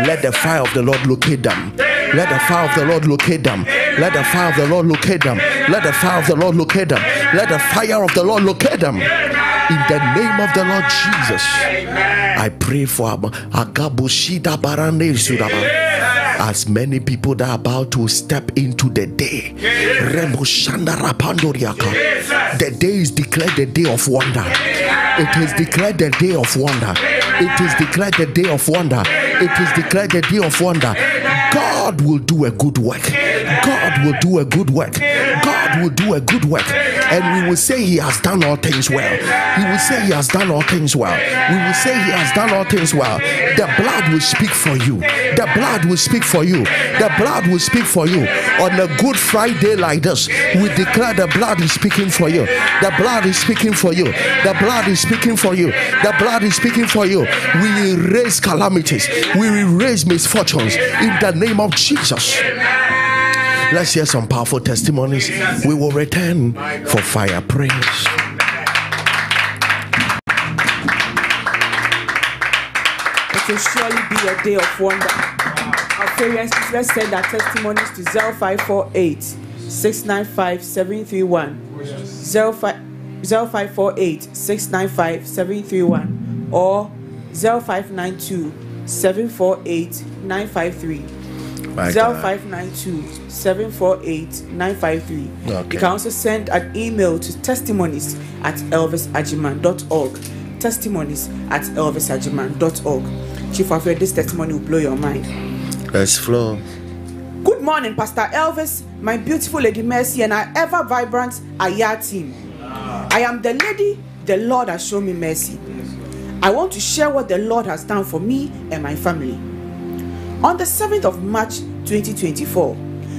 Speaker 3: let the fire of the lord locate them. Let the fire of the lord locate them. Let the fire of the lord locate them. Let the fire of the lord locate them. Let the fire of the lord locate them. In the name of the lord jesus. I pray for agabushida sudaba as many people that are about to step into the day. The day is declared the day of wonder. It is declared the day of wonder. It is declared the day of wonder. It is declared the day of wonder. God will do a good work. God will do a good work. God will do a good work. And we will say He has done all things well. We will say He has done all things well. We will say He has done all things well. The blood will speak for you. The blood will speak for you. The blood will speak for you. On a good Friday like this, we declare the blood is speaking for you. The blood is speaking for you. The blood is speaking for you. The blood is speaking for you. We erase calamities. We erase misfortunes in the name of Jesus. Let's hear some powerful testimonies. We will return for fire prayers.
Speaker 5: It will surely be a day of wonder. Our parents, let's send our testimonies to 0548 695 731. 0548 695 731 or 0592 748 953.
Speaker 3: My
Speaker 5: 0592 748 953.
Speaker 3: Okay.
Speaker 5: You can also send an email to testimonies at elvisagyemang.org. Testimonies at elvisagyemang.org. Chief Alfred, this testimony will blow your mind.
Speaker 3: Let's flow.
Speaker 5: Good morning, Pastor Elvis, my beautiful Lady Mercy, and our ever vibrant Aya team. I am the lady the Lord has shown me mercy. I want to share what the Lord has done for me and my family. On the 7th of March 2024,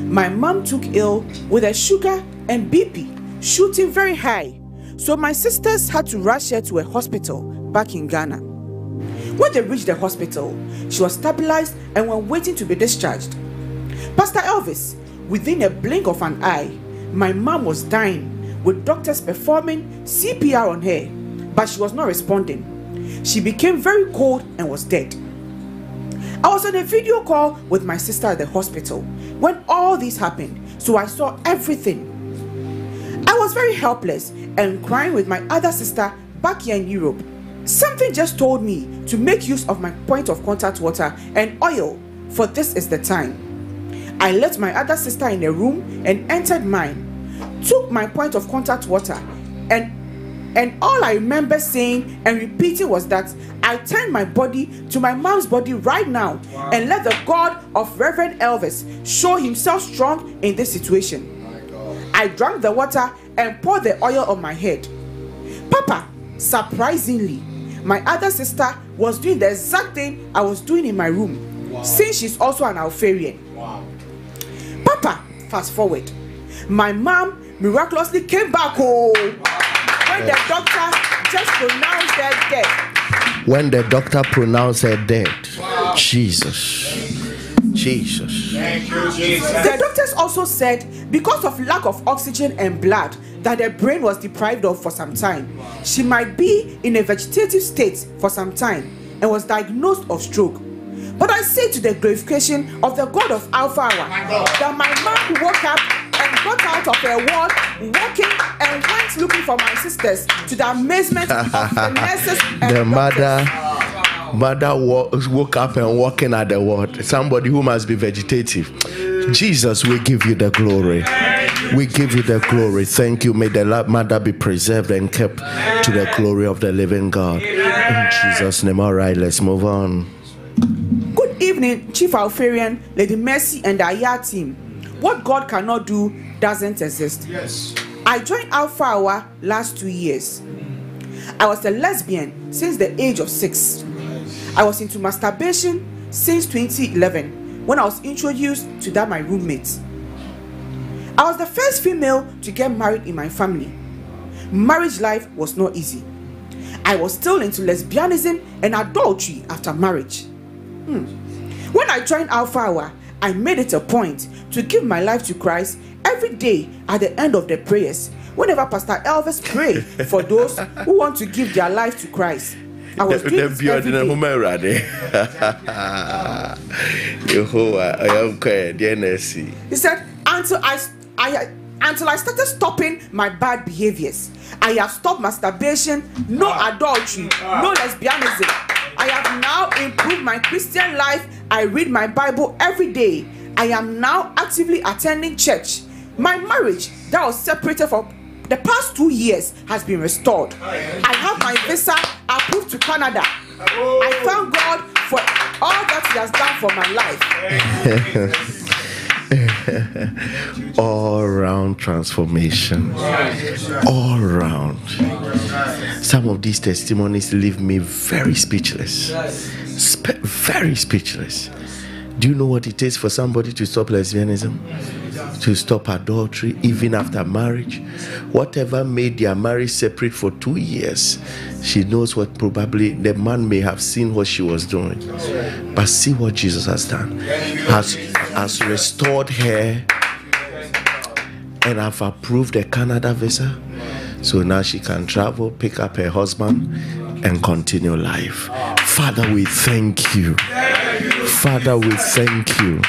Speaker 5: my mom took ill with a sugar and BP shooting very high. So my sisters had to rush her to a hospital back in Ghana. When they reached the hospital, she was stabilized and were waiting to be discharged. Pastor Elvis, within a blink of an eye, my mom was dying with doctors performing CPR on her, but she was not responding. She became very cold and was dead. I was on a video call with my sister at the hospital when all this happened, so I saw everything. I was very helpless and crying with my other sister back here in Europe. Something just told me to make use of my point of contact water and oil, for this is the time. I left my other sister in a room and entered mine, took my point of contact water, and and all I remember saying and repeating was that I turn my body to my mom's body right now and let the God of Reverend Elvis show himself strong in this situation. I drank the water and poured the oil on my head. Papa, surprisingly, my other sister was doing the exact thing I was doing in my room, since she's also an Alpharian. Papa, fast forward. My mom miraculously came back oh, when the doctor just pronounced her dead.
Speaker 3: When the doctor pronounced her dead, Jesus, Jesus.
Speaker 5: The doctors also said because of lack of oxygen and blood that her brain was deprived of for some time, she might be in a vegetative state for some time and was diagnosed of stroke. But I say to the glorification of the God of Alpha Hour that my mom woke up and got out of her ward, walking and looking for my sisters to the amazement of the nurses and
Speaker 3: The
Speaker 5: doctors.
Speaker 3: mother, mother wo- woke up and walking at the word. Somebody who must be vegetative. Jesus, we give you the glory. We give you the glory. Thank you. May the mother be preserved and kept to the glory of the living God. In Jesus' name. All right, let's move on.
Speaker 5: Good evening, Chief Alpharian, Lady Mercy, and the Aya team. What God cannot do doesn't exist.
Speaker 6: Yes.
Speaker 5: I joined Alpha Hour last two years. I was a lesbian since the age of six. I was into masturbation since 2011 when I was introduced to that my roommate. I was the first female to get married in my family. Marriage life was not easy. I was still into lesbianism and adultery after marriage. Hmm. When I joined Alpha Hour, I made it a point to give my life to Christ every day at the end of the prayers. Whenever Pastor Elvis pray for those who want to give their life to Christ, I was doing this every day.
Speaker 3: Yehowa, ɔyɛ nkɔɛ, deɛ na?
Speaker 5: He said, until I, I until I started stopping my bad behaviors. I have stopped masturbation, no ah. adultery, no ah. lesbianism. I have now improved my Christian life. I read my Bible every day. I am now actively attending church. My marriage that was separated for the past two years has been restored. I have my visa approved to Canada. I thank God for all that He has done for my life.
Speaker 3: all round transformation. All round. Some of these testimonies leave me very speechless. Spe- very speechless. Do you know what it takes for somebody to stop lesbianism? To stop adultery, even after marriage? Whatever made their marriage separate for two years, she knows what probably the man may have seen what she was doing. But see what Jesus has done. Has, has restored her and have approved the Canada visa. So now she can travel, pick up her husband, and continue life. Father, we thank you. Father, we thank you.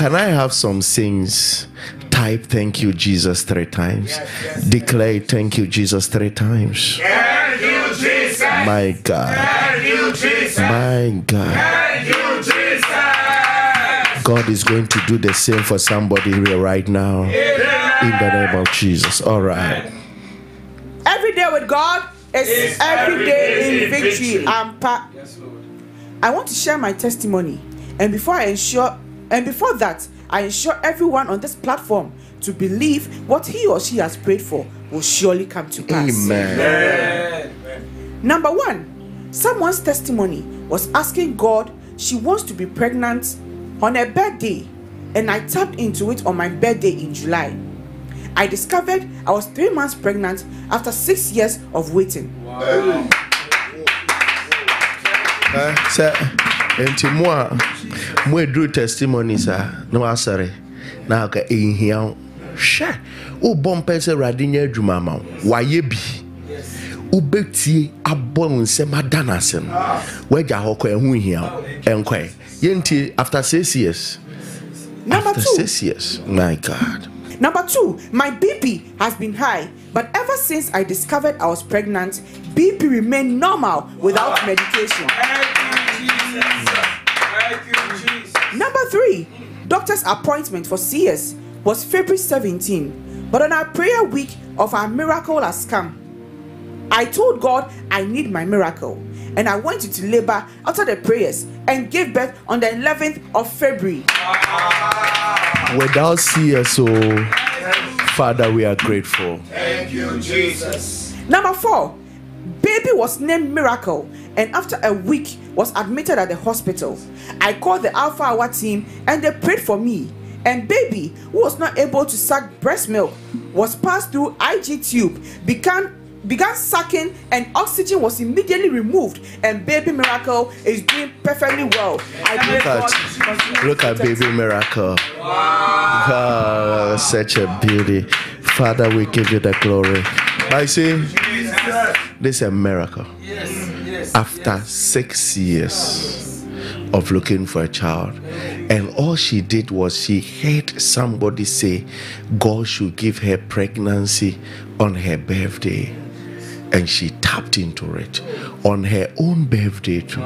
Speaker 3: Can I have some sings? Type thank you, Jesus, three times. Declare thank you, Jesus, three times.
Speaker 6: Thank you, Jesus.
Speaker 3: My God.
Speaker 6: Thank you, Jesus.
Speaker 3: My God.
Speaker 6: Thank you, Jesus.
Speaker 3: God is going to do the same for somebody here right now. In the name of Jesus. All right.
Speaker 5: Every day with God is
Speaker 6: Is
Speaker 5: every day in victory.
Speaker 6: victory.
Speaker 5: And pa- I want to share my testimony. And before I ensure And before that, I ensure everyone on this platform to believe what he or she has prayed for will surely come to pass.
Speaker 3: Amen.
Speaker 5: Number one, someone's testimony was asking God she wants to be pregnant on her birthday, and I tapped into it on my birthday in July. I discovered I was three months pregnant after six years of waiting.
Speaker 3: Eh, sɛ nti mo a mo eduru testimonies a na wasɔre na aka ehia wo hwɛ wobɔ mpɛ sɛ awurade nyɛ adwuma ma wo. Wayɛ bi. Wobɛtie abɔ wo nsɛm ada no ase no woagya hɔ kɔ ɛho hia wo. Ɛnkɔɛ yɛntie after six years
Speaker 5: Number
Speaker 3: after
Speaker 5: two,
Speaker 3: six years my god.
Speaker 5: Number two, my BP has been high, but ever since I discovered I was pregnant, BP remained normal without medication. Number three, doctor's appointment for CS was February 17, but on our prayer week of our miracle has come. I told God I need my miracle, and I went into labor after the prayers and gave birth on the 11th of February.
Speaker 3: without CS oh father we are grateful
Speaker 6: Thank you, Jesus.
Speaker 5: Number four, baby was named Miracle and after a week was admitted at the hospital. I called the Alpha Hour team and they prayed for me. And baby, who was not able to suck breast milk, was passed through NG tube, began began sucking, and oxygen was immediately removed. And baby Miracle is doing perfectly well. I
Speaker 3: Look at- Look at baby miracle. Ah, such a beauty. Father, we give you the glory. I say, this is a miracle. After six years of looking for a child, and all she did was she heard somebody say, God should give her pregnancy on her birthday and she tapped into it. On her own birthday too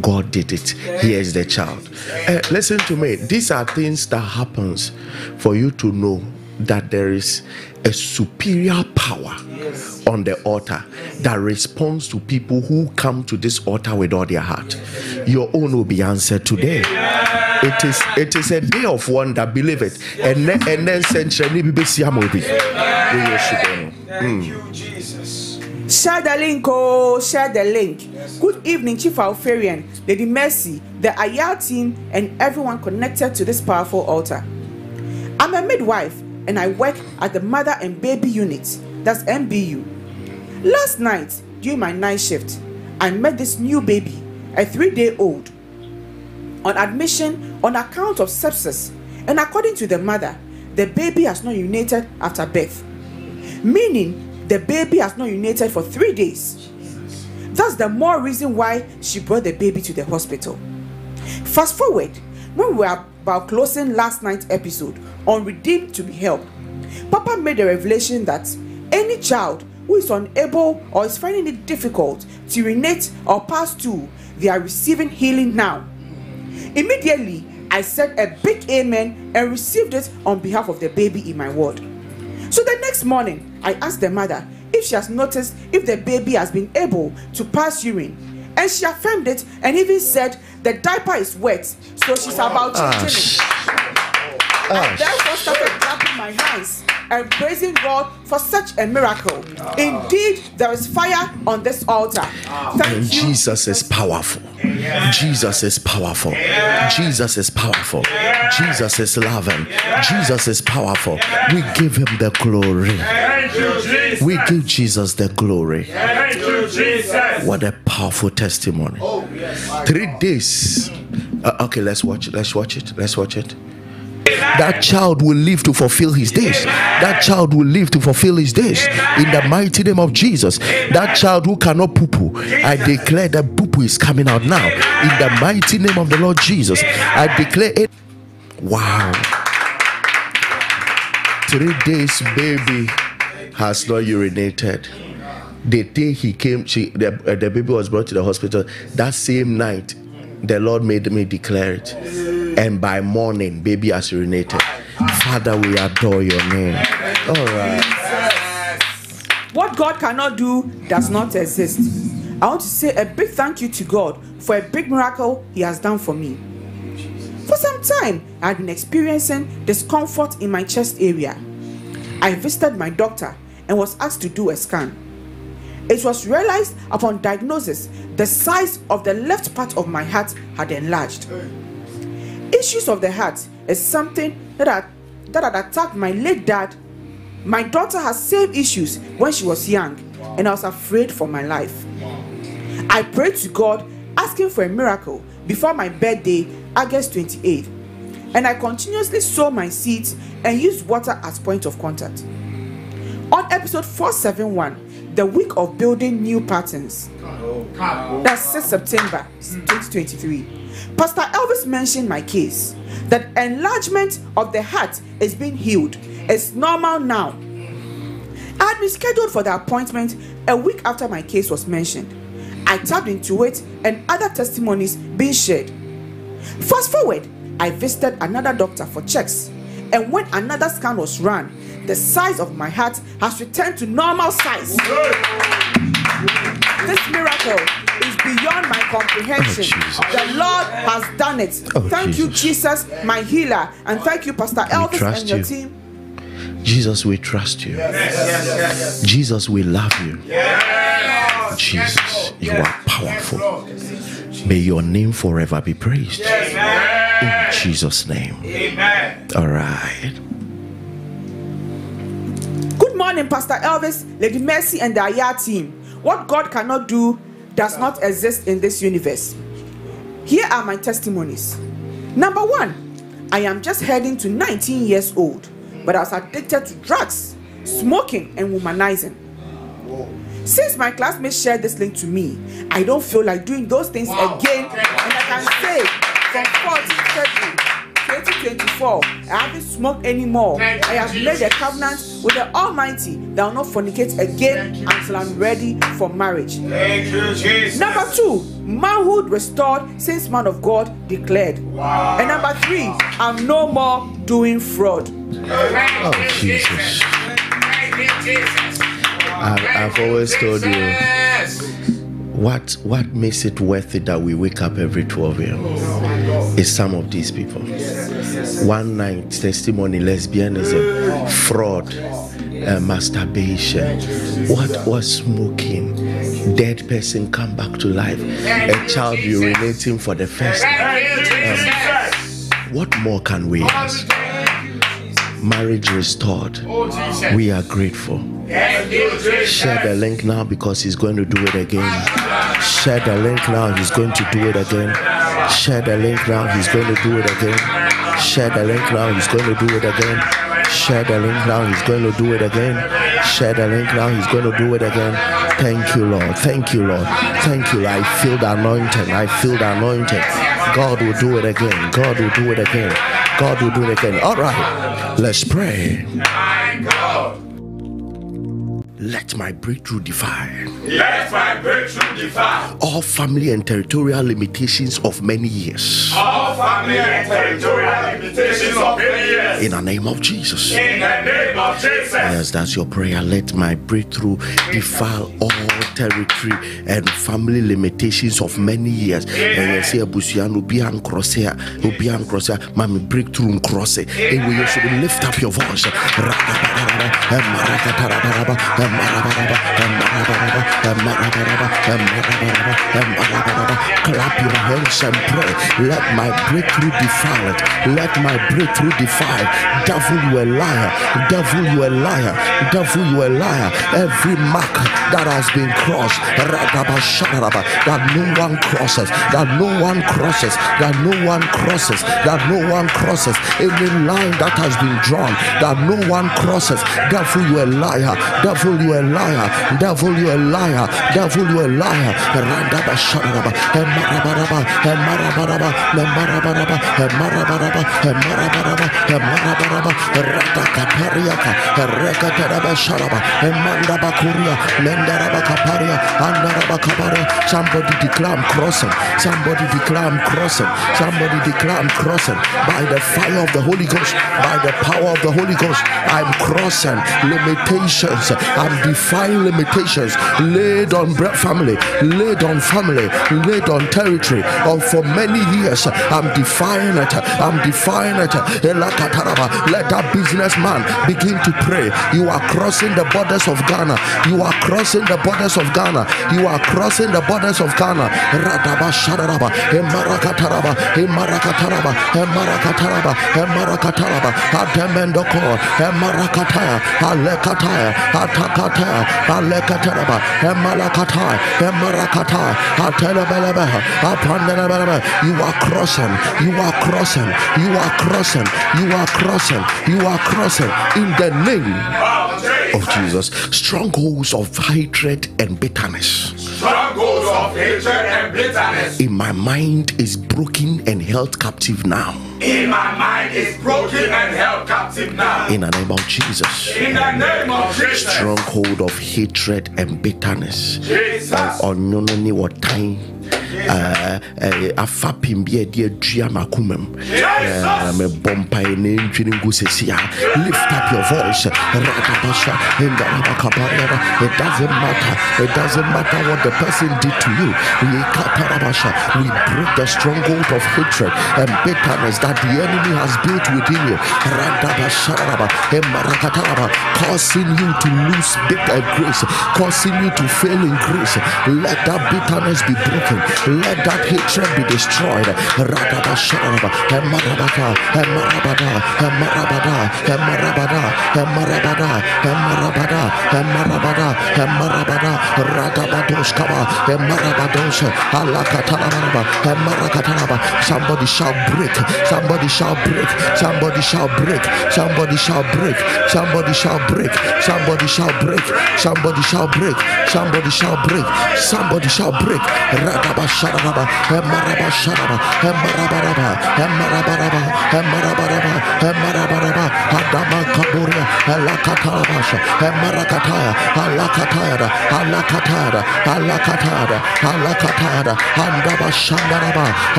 Speaker 3: god did it. Here's the child. Eh, listen to me. These are things that happens for you to know that there is a superior power on the altar that responds to people who come to this altar with all their heart your own will be answered today it is it is a day of wonder believe it and then and then century bi besi ama obi. You.
Speaker 6: Thank hmm. you, Jesus.
Speaker 5: Share the link, oh, share the link. Good evening, Chief Alpharian, Lady Mercy, the Ayal team, and everyone connected to this powerful altar. I'm a midwife and I work at the Mother and Baby Unit, that's MBU. Last night, during my night shift, I met this new baby, a three day old, on admission on account of sepsis, and according to the mother, the baby has not urinated after birth meaning the baby has not urinated for three days. That's the more reason why she brought the baby to the hospital. Fast forward, when we were about closing last night's episode on Redeemed to be Helped, Papa made a revelation that any child who is unable or is finding it difficult to urinate or pass stool, they are receiving healing now. Immediately, I said a big amen and received it on behalf of the baby in my ward. So the next morning, I asked the mother if she has noticed if the baby has been able to pass urine. And she affirmed it and even said the diaper is wet, so she's about ah, changing it. I therefore started clapping my hands and praising God for such a miracle. Indeed, there is fire on this altar. Thank
Speaker 3: And
Speaker 5: you.
Speaker 3: Jesus is powerful. Jesus is powerful. Jesus is powerful. Jesus is loving. Jesus is powerful. We give him the glory.
Speaker 6: You, Jesus.
Speaker 3: We give Jesus the glory.
Speaker 6: You, Jesus.
Speaker 3: What a powerful testimony. Three days. Uh, okay, let's watch it. Let's watch it. Let's watch it. That child will live to fulfill his days. That child will live to fulfill his days. In the mighty name of Jesus. That child who cannot poo poo, I declare that poo poo is coming out now. In the mighty name of the Lord Jesus. I declare it. Wow. Three days, baby has not urinated. The day he came, she, the, uh, the baby was brought to the hospital. That same night, the Lord made me declare it. And by morning, baby has urinated. Father, we adore your name. All right.
Speaker 5: What God cannot do does not exist. I want to say a big thank you to God for a big miracle He has done for me. For some time, I had been experiencing discomfort in my chest area. I visited my doctor and was asked to do a scan. It was realized upon diagnosis the size of the left part of my heart had enlarged. Issues of the heart is something that had, that had attacked my late dad. My daughter has same issues when she was young, and I was afraid for my life. I prayed to God asking for a miracle before my birthday, August 28th, and I continuously sow my seeds and used water as point of contact. On episode 471, the week of building new patterns, that's 6 September 2023, Pastor Elvis mentioned my case that enlargement of the heart is being healed. It's normal now. I had been scheduled for the appointment a week after my case was mentioned. I tapped into it and other testimonies being shared. Fast forward, I visited another doctor for checks, and when another scan was run, the size of my heart has returned to normal size. This miracle is beyond my comprehension.
Speaker 3: Oh,
Speaker 5: the Lord has done it.
Speaker 3: Oh,
Speaker 5: thank you,
Speaker 3: Jesus.
Speaker 5: Jesus, my healer, and thank you, Pastor Elvis
Speaker 3: trust
Speaker 5: and your
Speaker 3: you.
Speaker 5: team.
Speaker 3: Jesus, we trust you. Jesus, we love you. Jesus, you are powerful. May your name forever be praised. In Jesus' name.
Speaker 6: Amen.
Speaker 3: All right.
Speaker 5: Morning, Pastor Elvis, Lady Mercy, and the Aya team. What God cannot do does not exist in this universe. Here are my testimonies. Number one, I am just heading to 19 years old, but I was addicted to drugs, smoking, and womanizing. Since my classmates shared this link to me, I don't feel like doing those things again, and I can say from 14 February 2024, I haven't smoked anymore. I have made a covenant with the Almighty that I will not fornicate again until I'm ready for marriage.
Speaker 6: You,
Speaker 5: Number two, manhood restored since man of God declared. And number three, I'm no more doing fraud.
Speaker 3: Oh, Jesus.
Speaker 6: Thank you, Jesus.
Speaker 3: I've, I've always told you what what makes it worth it that we wake up every 12 a.m. is some of these people. One night testimony, lesbianism, fraud, uh, masturbation, what was smoking, dead person come back to life, a child urinating for the first time.
Speaker 6: Jesus.
Speaker 3: What more can we ask? Marriage restored. We are grateful. Share the link now because he's going to do it again. Share the link now, he's going to do it again. Share the link now, he's going to do it again. Share the link now, he's going to do it again. Share the link now, he's going to do it again. Share the link now, he's going to do it again. Thank you, Lord. Thank you, Lord. Thank you. I feel the anointing. I feel the anointing. God will do it again. God will do it again. God will do it again. All right, let's pray. Let my breakthrough defy
Speaker 6: Let my breakthrough defy
Speaker 3: all family and territorial limitations of many years.
Speaker 6: all family and territorial limitations of many years.
Speaker 3: In the name of Jesus.
Speaker 6: In the name of Jesus.
Speaker 3: Yes, that's your prayer. Let my breakthrough defile all territory and family limitations of many years. And you say, Abusia, no be uncross here, no be uncross mommy breakthrough cross. And we should lift up your voice. Clap your hands and pray. Let my breakthrough defile it. Let my breakthrough defile. Devil, you a liar. Devil, you a liar. Devil, you a liar. Every mark that has been crossed, that no one crosses, that no one crosses, that no one crosses, that no one crosses. Any line that has been drawn, that no one crosses. Devil, you a liar. Devil, you a liar. Devil, you a liar. Devil, you a liar. Somebody declare I'm crossing. Somebody declare I'm crossing. Somebody declare I'm crossing. By the fire of the Holy Ghost, by the power of the Holy Ghost, I'm crossing limitations. I'm defying limitations laid on family, laid on family, laid on territory. Or for many years, I'm defying it. I'm defying it. Let that businessman begin to pray. You are crossing the borders of Ghana. You are crossing the borders of Ghana. You are crossing the borders of Ghana. Radaba. Emarakataraba. Emarakataraba. Emarakataraba. Emarakataraba. Ademendoko. Emarakataya. Alekataya. Alekataraba. Atelebelebe. Apandelebelebe. You are crossing. You are crossing. You are crossing. You are crossing. You are crossing in the name of Jesus. Strongholds of hatred and bitterness
Speaker 6: Strongholds of hatred and bitterness
Speaker 3: in my mind is broken and held captive now.
Speaker 6: in my mind is broken and held captive now.
Speaker 3: In the name of Jesus.
Speaker 6: In the name of Jesus.
Speaker 3: Stronghold of hatred and bitterness.
Speaker 6: Jesus.
Speaker 3: Ne eh, eh, afapem bi a ɛde adua m'akoma mu. Eh, mebɔ mpae na ɛntwene ngu sesi a lift up your voice. Radabasha indarabakabaraba it doesn't matter. It doesn't matter what the person did to you. Yekaparabasha. we break the stronghold of hatred and bitterness that the enemy has built within you. Radabasharaba, emarakataraba, causing you to lose bitter grace. Causing you to fail in grace. Let that bitterness be broken let that hatred be destroyed Radabasharaba, emarabata, emarabada, emarabada, emarabada, emarabada, emarabada, emarabada, emarabada, radabadoskaba, emarabados, alakatarababa, emarakataraba. Somebody shall break, somebody shall break, somebody shall break, somebody shall break, somebody shall break, somebody shall break, somebody shall break, somebody shall break, somebody shall break.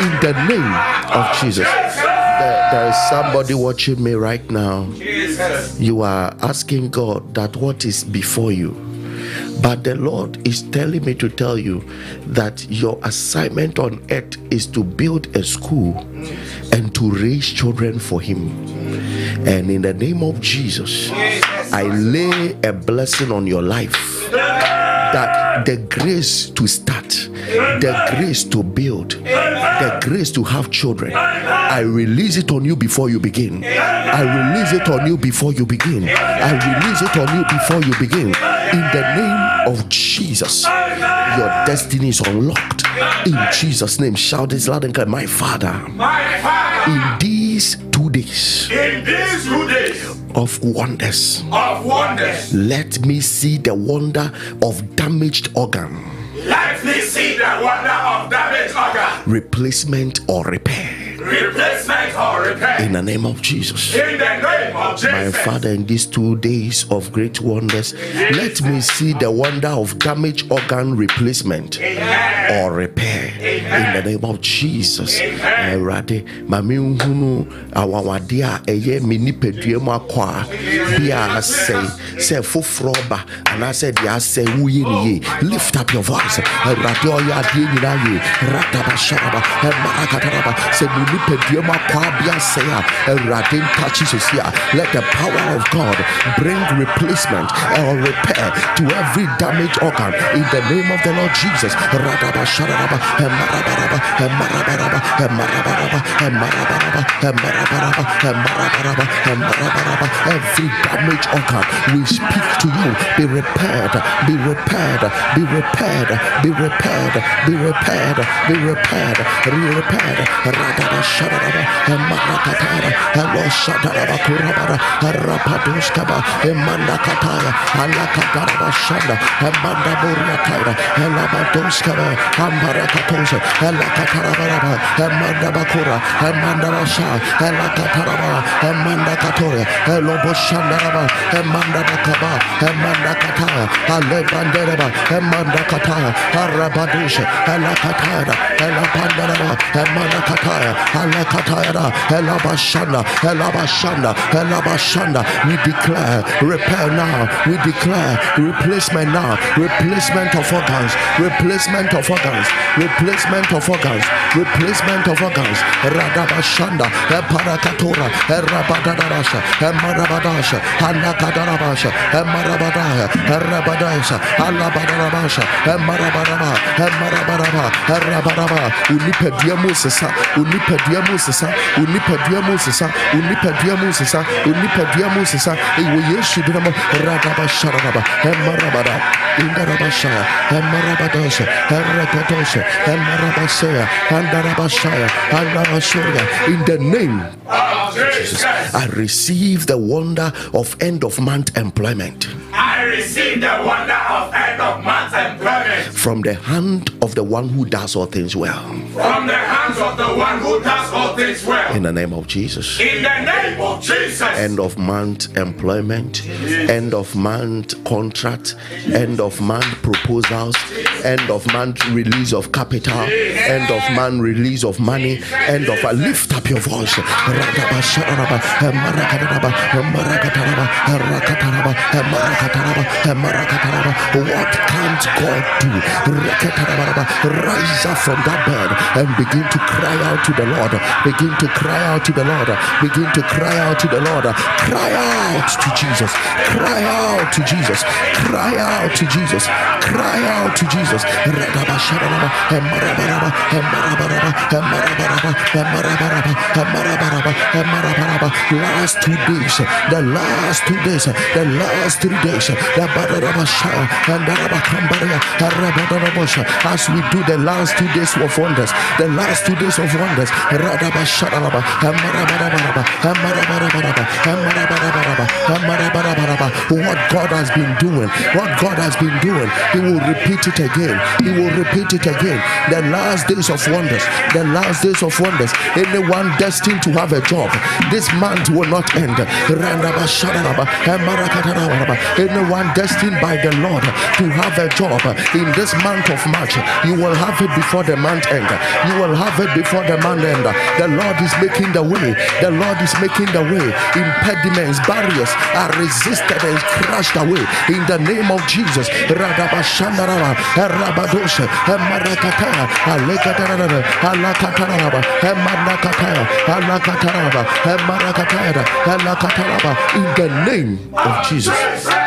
Speaker 3: In the name of Jesus. There, there is somebody watching me right now. You are asking God that what is before you. But the Lord is telling me to tell you that your assignment on earth is to build a school and to raise children for Him. And in the name of Jesus, I lay a blessing on your life that the grace to start, the grace to build, the grace to have children, I release it on you before you begin. I release it on you before you begin. I release it on you before you begin. In the name of Jesus, your destiny is unlocked. In Jesus' name, shout this loud and clear, My Father,
Speaker 6: My Father,
Speaker 3: in these two days
Speaker 6: in these two days
Speaker 3: of wonders,
Speaker 6: of wonders,
Speaker 3: let me see the wonder of damaged organ.
Speaker 6: let me see the wonder of damaged organ,
Speaker 3: replacement or repair
Speaker 6: replacement or repair.
Speaker 3: In the name of Jesus.
Speaker 6: In the name of Jesus.
Speaker 3: My Father, in these two days of great wonders, let me see the wonder of damaged organ replacement or repair. In the name of Jesus. Awurade, ma menhunu awawade a ɛyɛ me nipadua mu akɔ a bi a asɛe sɛ foforɔ ba anaasɛ deɛ asɛe woyɛ ne yie lift up your voice. Awurade ɔyɛ adeɛ nyinaa yie ratabasharaba ɛmarakataraba sɛ me nipadua mu akɔ a bi asɛe a awurade ntakyi sɛsi a let the power of God bring replacement or repair to every damaged organ in the name of the Lord Jesus. Every damaged organ we speak to you be repaired, be repaired, be repaired, be repaired, be repaired, be repaired, be repaired. Shabara, Marakatara, Elo Sadara Kurabara, Rapaduskaba, Emanda Katara, Alakatara Shanda, Emanda Burakara, Elabaduskaba, Ambarakatosa, Elakatara, Emanda Bakura, Emanda Basha, Elakatara, Emanda Katora, Elobo Shandaraba, Emanda Bakaba, Emanda Katara, Alebandereba, Emanda Katara, Arabadusha, Elakatara, Elapandaraba, Emanda Katara, Alakatayada, Elabashanda, Elabashanda, Elabashanda. We declare repair now. We declare replacement now. Replacement of organs. Replacement of organs. Replacement of organs. Replacement of organs. Radabashanda, Eparakatora, Erabadadasha, Emarabadasha, Alakadarabasha, Emarabadaya, Erabadasha, Alabadarabasha, Emarabaraba, Emarabaraba, Erabaraba, Unipedia Musasa, Unipedia Musasa, Unipedia Musasa, Unipedia Musasa, Unipedia Musasa, Ewe Yesu Dinamo, Radabasharaba, Emarabada, Indarabasha, Emarabadasha, Erakatosha, Emarabasaya, Andarabashaya, Andarabashaya, in the name
Speaker 6: of Jesus.
Speaker 3: I receive the wonder of end of month employment
Speaker 6: I receive the wonder of end of month employment
Speaker 3: from the hand of the one who does all things well.
Speaker 6: from the hands of the one who does all things well.
Speaker 3: In the name of Jesus.
Speaker 6: In the name of Jesus.
Speaker 3: End of month employment, end of month contract, end of month proposals, end of month release of capital, end of month release of money, end of lift up your voice. Radaba sharaba, emarakataraba, emarakataraba, erakataraba, emarakataraba, emarakataraba. What can't God do? Rise up from that bed and begin to cry out to the Lord. Begin to cry out to the Lord. Begin to cry out to the Lord. Cry out to Jesus. Cry out to Jesus. Cry out to Jesus. Cry out to Jesus. Last two days, the last two days, the last three days, the Badaraba Shah and as we do the last two days of wonders, the last two days of wonders, Radaba Shadaraba. What God has been doing, what God has been doing, He will repeat it again. He will repeat it again. The last days of wonders, the last days of wonders. Anyone destined to have a job, this month will not end. Anyone destined by the Lord to have a job in this month of March, you will have it before the month end. You will have it before the month end. The Lord is making the way. The Lord is making the way. Impediments, barriers are resisted and crushed away in the name of Jesus. In the name of Jesus.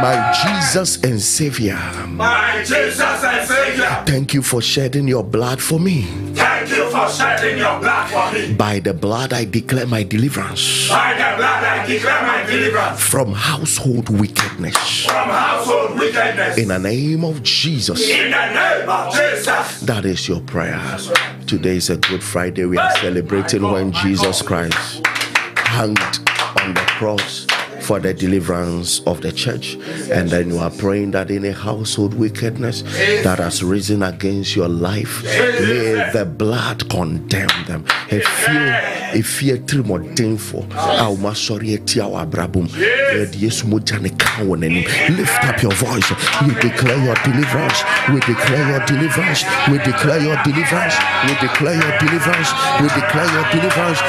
Speaker 3: My Jesus and Savior,
Speaker 6: My Jesus and Savior.
Speaker 3: thank you for shedding your blood for me.
Speaker 6: Thank you for shedding your blood for me.
Speaker 3: By the blood, I declare my deliverance
Speaker 6: By the blood I declare my deliverance
Speaker 3: from household wickedness.
Speaker 6: from household wickedness.
Speaker 3: In the name of Jesus.
Speaker 6: In the name of Jesus.
Speaker 3: That is your prayer. Today is a Good Friday. We are celebrating when Jesus Christ hanged on the cross for the deliverance of the church. And then you are praying that any household wickedness that has risen against your life, may the blood condemn them. If you you trimodinfo, our masori eti our brabum, lift up your voice. You declare your deliverance. We declare your deliverance. We declare your deliverance. We declare your deliverance. We declare your deliverance.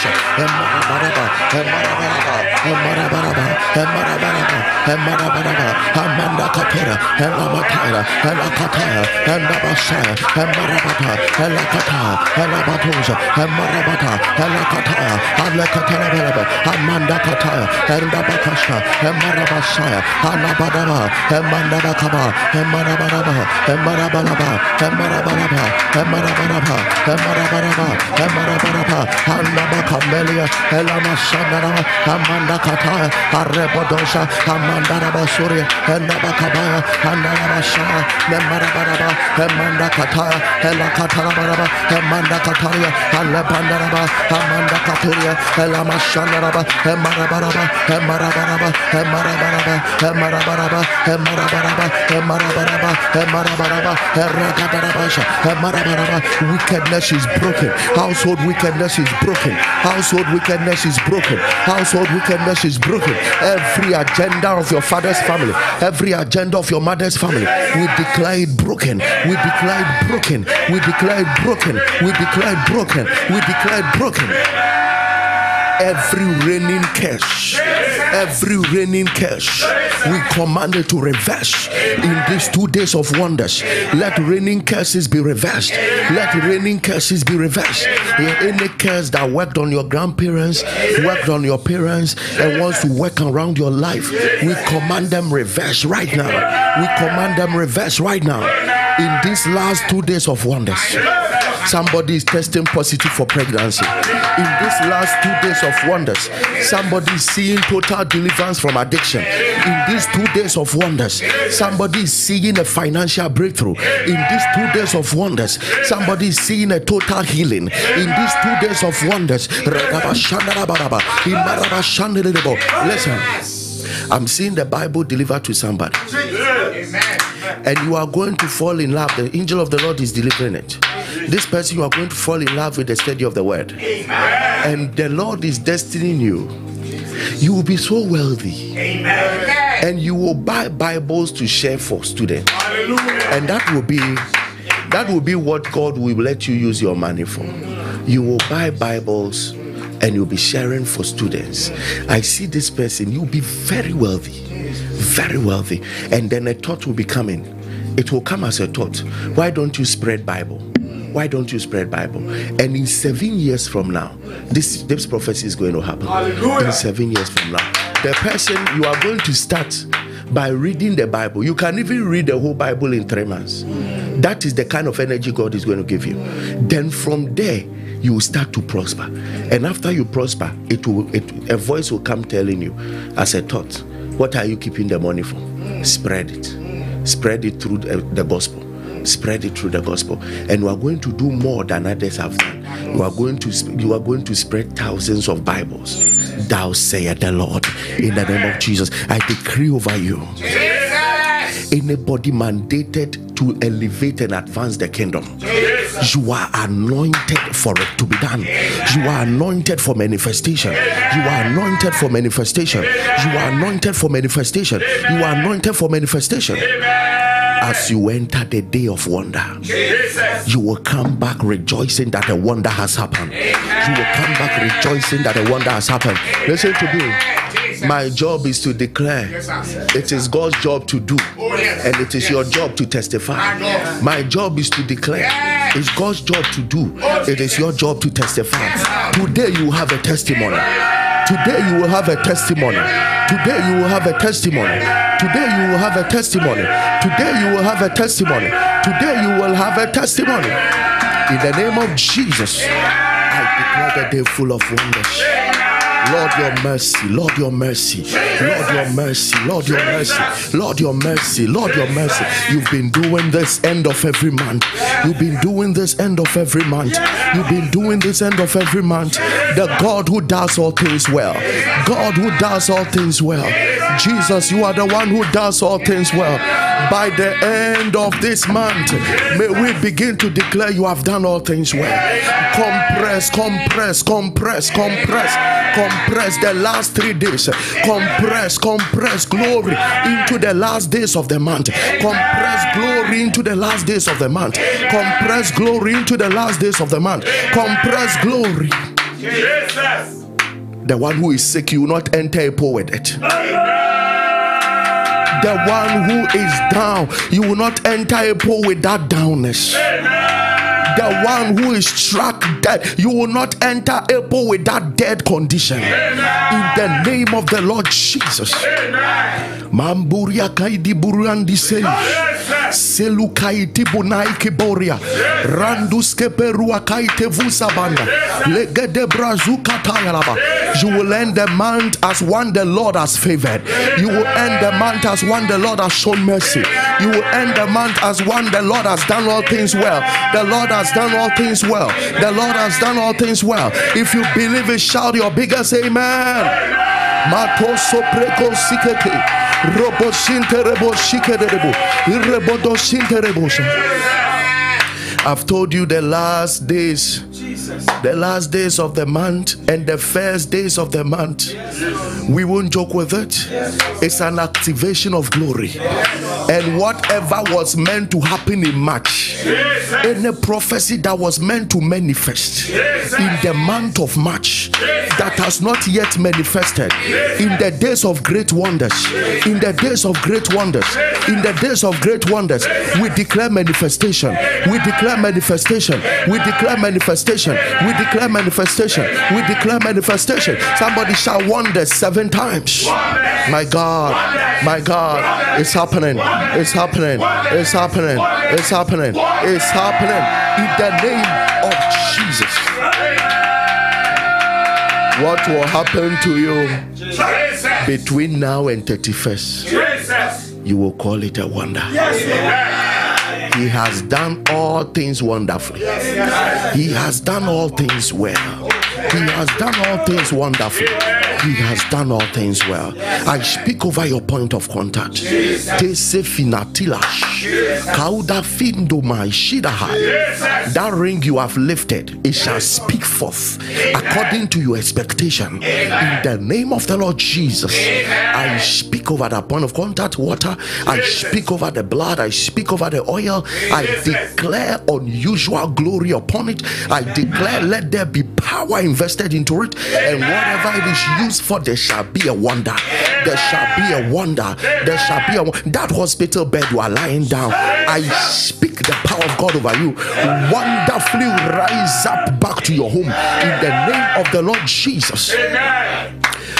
Speaker 3: Emarabaraba, emarabaraba, amanda emarabaraba, andabakamelia, elamashandaraba, amanda kataya, arrebodosha, amandaraba surya, endabakabaya, andarabashaya, nemarabaraba, emanda kataya, elakatarabaraba, emanda kataria, alebandaraba, amanda katuria, elamashandaraba, emarabaraba, emarabaraba, emarabaraba, emarabaraba, emarabaraba, emarabaraba, emarabaraba, eragadarabasha, emarabaraba. Wickedness is broken. Household wickedness is broken. Household wickedness is broken. Household wickedness is broken. Every agenda of your father's family, every agenda of your mother's family, we declare it broken. We declare it broken. We declare it broken. We declare it broken. We declare it broken every reigning curse, every reigning curse, we command it to reverse in these two days of wonders. Let reigning curses be reversed. Let reigning curses be reversed. Any curse that worked on your grandparents, worked on your parents, and wants to work around your life, we command them reverse right now. We command them reverse right now in these last two days of wonders. Somebody is testing positive for pregnancy. In these last two days of wonders, somebody is seeing total deliverance from addiction. In these two days of wonders, somebody is seeing a financial breakthrough. In these two days of wonders, somebody is seeing a total healing. In these two days of wonders, listen, I'm seeing the Bible delivered to somebody. And you are going to fall in love. The angel of the Lord is delivering it. This person you are going to fall in love with the study of the word. And the lord is destining you. You will be so wealthy. And you will buy bibles to share for students. And that will be that will be what god will let you use your money for. You will buy bibles and you'll be sharing for students. I see this person. You'll be very wealthy very wealthy. And then a thought will be coming. It will come as a thought. Why don't you spread bible? Why don't you spread bible? And in seven years from now this this prophecy is going to happen. Hallelujah. in seven years from now the person you are going to start by reading the bible you can even read the whole bible in three months. That is the kind of energy god is going to give you. Then from there you will start to prosper. And after you prosper it will it, a voice will come telling you as a thought what are you keeping the money for? Spread it. Spread it through the, gospel. Spread it through the gospel. And we are going to do more than others have done. You are going to you are going to spread thousands of bibles. Thou sayest the lord in the name of jesus i decree over you anybody mandated to elevate and advance the kingdom you are anointed for it to be done you are anointed for manifestation you are anointed for manifestation you are anointed for manifestation you are anointed for manifestation as you enter the day of wonder, Jesus. you will come back rejoicing that a wonder has happened. You will come back rejoicing that a wonder has happened. Listen to me. My job is to declare. It is God's job to do, oh, and it is your job to testify. My job is to declare. It's God's job to do. Oh, it is your job to testify. Today you have a testimony. Today you will have a testimony. Today you will have a testimony. Today you will have a testimony. Today you will have a testimony. Today you will have a testimony. In the name of Jesus, I declare the day full of wonders. Lord, your mercy, Lord, your mercy, Lord, your mercy, Lord, your mercy, Lord, your mercy, Lord, your mercy. You've been doing this end of every month. You've been doing this end of every month. You've been doing this end of every month. The God who does all things well, God who does all things well. Jesus, you are the one who does all things well. By the end of this month, may we begin to declare you have done all things well. Compress, compress, compress, compress compress the last three days, compress, compress glory into the last days of the month, compress glory into the last days of the month, compress glory into the last days of the month, compress glory. Jesus. The one who is sick, you will not enter April with it. The one who is down, you will not enter April with that downness. Amen the one who is struck dead, you will not enter April with that dead condition. Amen. In the name of the Lord Jesus. Mamburia kaidi burandi sei. Selu kaiti bunai kiboria. Randuske perua kaite vusabanda. Legede brazuka tayalaba. You will end the month as one the Lord has favored. You will end the month as one the Lord has shown mercy. You will end the month as one the Lord has done all things well. The Lord has done all things well. The Lord has done all things well. If you believe it, shout your biggest amen. I've told you the last days. The last days of the month and the first days of the month. We won't joke with it. It's an activation of glory. And whatever was meant to happen in March, any prophecy that was meant to manifest. In the month of March. That has not yet manifested, in the days of great wonders, in the days of great wonders, in the days of great wonders, we declare manifestation. We declare manifestation. We declare manifestation. We declare manifestation. We declare manifestation. Somebody shall wonder seven times. My God, my God, it's happening. It's happening. It's happening. It's happening. It's happening in the name of Jesus. What will happen to you between now and 31st? You will call it a wonder. He has done all things wonderfully. He has done all things well. He has done all things wonderfully. He has done all things well. I speak over your point of contact. Kauda. That ring you have lifted, it shall speak forth according to your expectation. In the name of the Lord Jesus, I speak over that point of contact water. I speak over the blood. I speak over the oil. I declare unusual glory upon it. I declare, let there be power invested into it. And whatever it is used for, there shall be a wonder. There shall be a wonder. There shall be a that hospital bed you are lying down. I speak the power of God over you. Wonderfully rise up back to your home in the name of the Lord Jesus.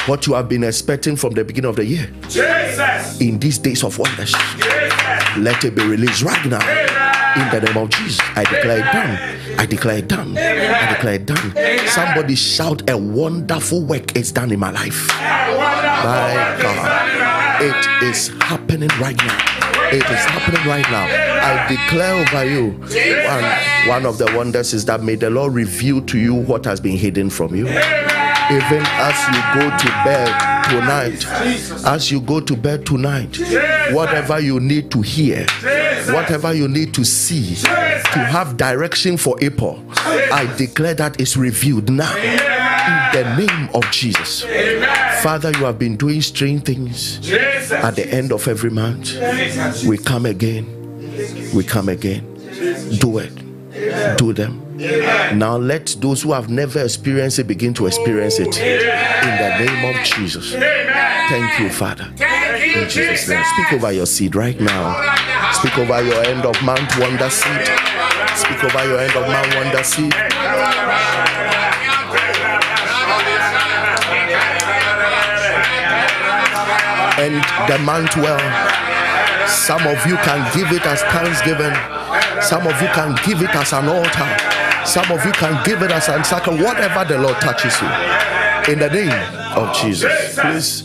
Speaker 3: What you have been expecting from the beginning of the year
Speaker 6: Jesus.
Speaker 3: in these days of wonders.
Speaker 6: Jesus.
Speaker 3: Let it be released right now. In the name of Jesus, I declare it done. I declare it done. I declare it done. Somebody shout, A wonderful work is done in my life. My God. It is happening right now. It is happening right now. I declare over you. One of the wonders is that may the Lord reveal to you what has been hidden from you. Even as you go to bed tonight, as you go to bed tonight, whatever you need to hear, whatever you need to see, to have direction for April, I declare that is revealed now in the name of Jesus. Father, you have been doing strange things at the end of every month. We come again. We come again. Do it. Do them. Now let those who have never experienced it begin to experience it. In the name of Jesus. Thank you, Father.
Speaker 6: Thank you,
Speaker 3: In Jesus' name. Speak over your seed right now. Speak over your end of month wonder seed. Speak over your end of month wonder seed. And the month well. Some of you can give it as thanksgiving. Some of you can give it as an altar. Some of you can give it as an sacrifice. Whatever the Lord touches you. In the name of Jesus. Please,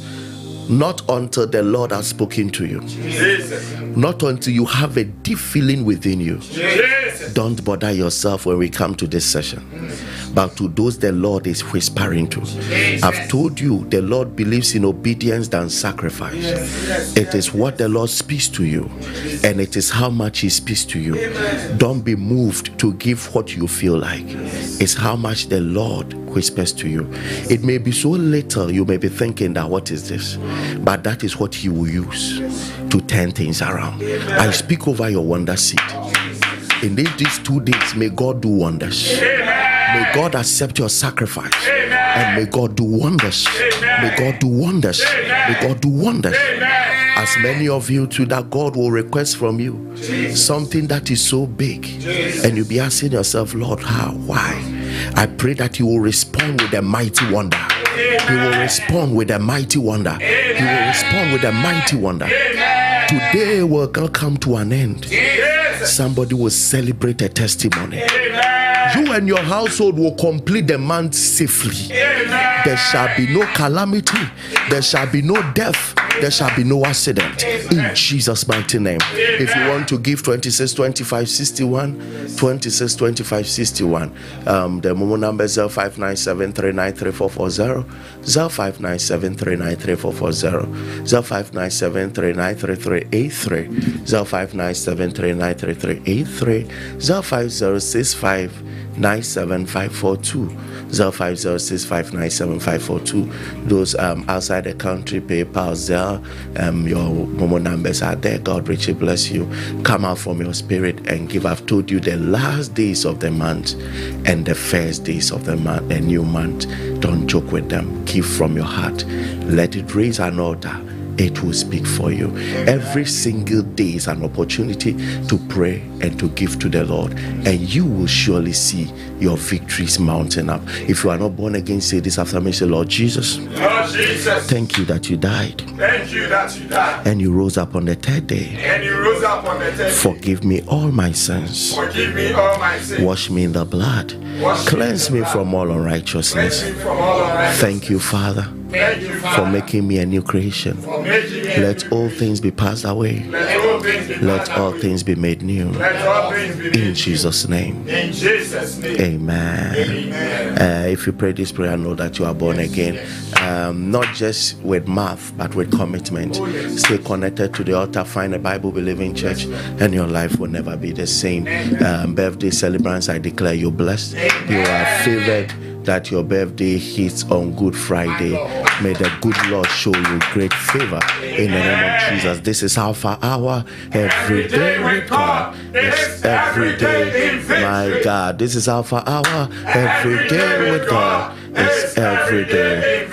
Speaker 3: not until the Lord has spoken to you.
Speaker 6: Jesus.
Speaker 3: Not until you have a deep feeling within you.
Speaker 6: Jesus.
Speaker 3: Don't bother yourself when we come to this session. But to those the Lord is whispering to, I've told you the Lord believes in obedience than sacrifice. It is what the Lord speaks to you, and it is how much He speaks to you. Don't be moved to give what you feel like. It's how much the Lord whispers to you. It may be so little you may be thinking that what is this? But that is what He will use to turn things around. I speak over your wonder seed. In these these two days, may God do wonders. May God accept your sacrifice. And may God do wonders. May God do wonders. May God do wonders. As many of you too that God will request from you something that is so big. And you'll be asking yourself, Lord, how? Why? I pray that you will respond with a mighty wonder. He will respond with a mighty wonder. He will respond with a mighty wonder. Today will come to an end. Somebody will celebrate a testimony. You and your household will complete the month safely. There shall be no calamity. There shall be no death. There shall be no accident. In Jesus' mighty name. If you want to give 26 25 61, 26 25 61, um, the Momo number is 0597 05997 0597 0597 0597 0565 97542 0506597542 those um, outside the country paypal zelle um, your momo numbers are there. God richly bless you. Come out from your spirit and give. I've told you the last days of the month and the first days of the month a new month. Don't joke with them. Give from your heart. Let it raise an altar it will speak for you. Every single day is an opportunity to pray and to give to the Lord, and you will surely see your victories mounting up. If you are not born again, say this after me say, Lord Jesus,
Speaker 6: Lord Jesus,
Speaker 3: thank you that you died
Speaker 6: thank you that you died
Speaker 3: and you rose up on the third day.
Speaker 6: and you rose up on the third day.
Speaker 3: Forgive me all my sins.
Speaker 6: Forgive me all my sins.
Speaker 3: Wash me in the blood.
Speaker 6: Wash me
Speaker 3: Cleanse me
Speaker 6: the
Speaker 3: from all unrighteousness.
Speaker 6: Cleanse me from all unrighteousness.
Speaker 3: Thank you, Father, for making me a new creation. Let all things be passed away.
Speaker 6: Let all things be
Speaker 3: made new. In. Jesus' name. Amen. Uh, if you pray this prayer, know that you are born again. Um, not just with mouth, but with commitment. Stay connected to the altar, find a Bible believing church, and your life will never be the same. Um, birthday celebrants, I declare you blessed. You are favored that your birthday hits on Good Friday. May the good Lord show you great favor in the name of Jesus. This is Alpha Hour every day with God. It's every day, my God. This is Alpha Hour every day with God. It's every day.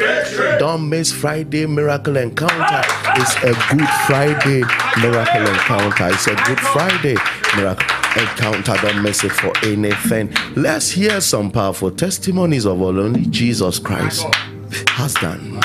Speaker 3: Don't miss Friday Miracle Encounter. It's a Good Friday Miracle Encounter. It's a Good Friday Miracle Encounter. Don't miss it for anything. Let's hear some powerful testimonies of what only Jesus Christ has done.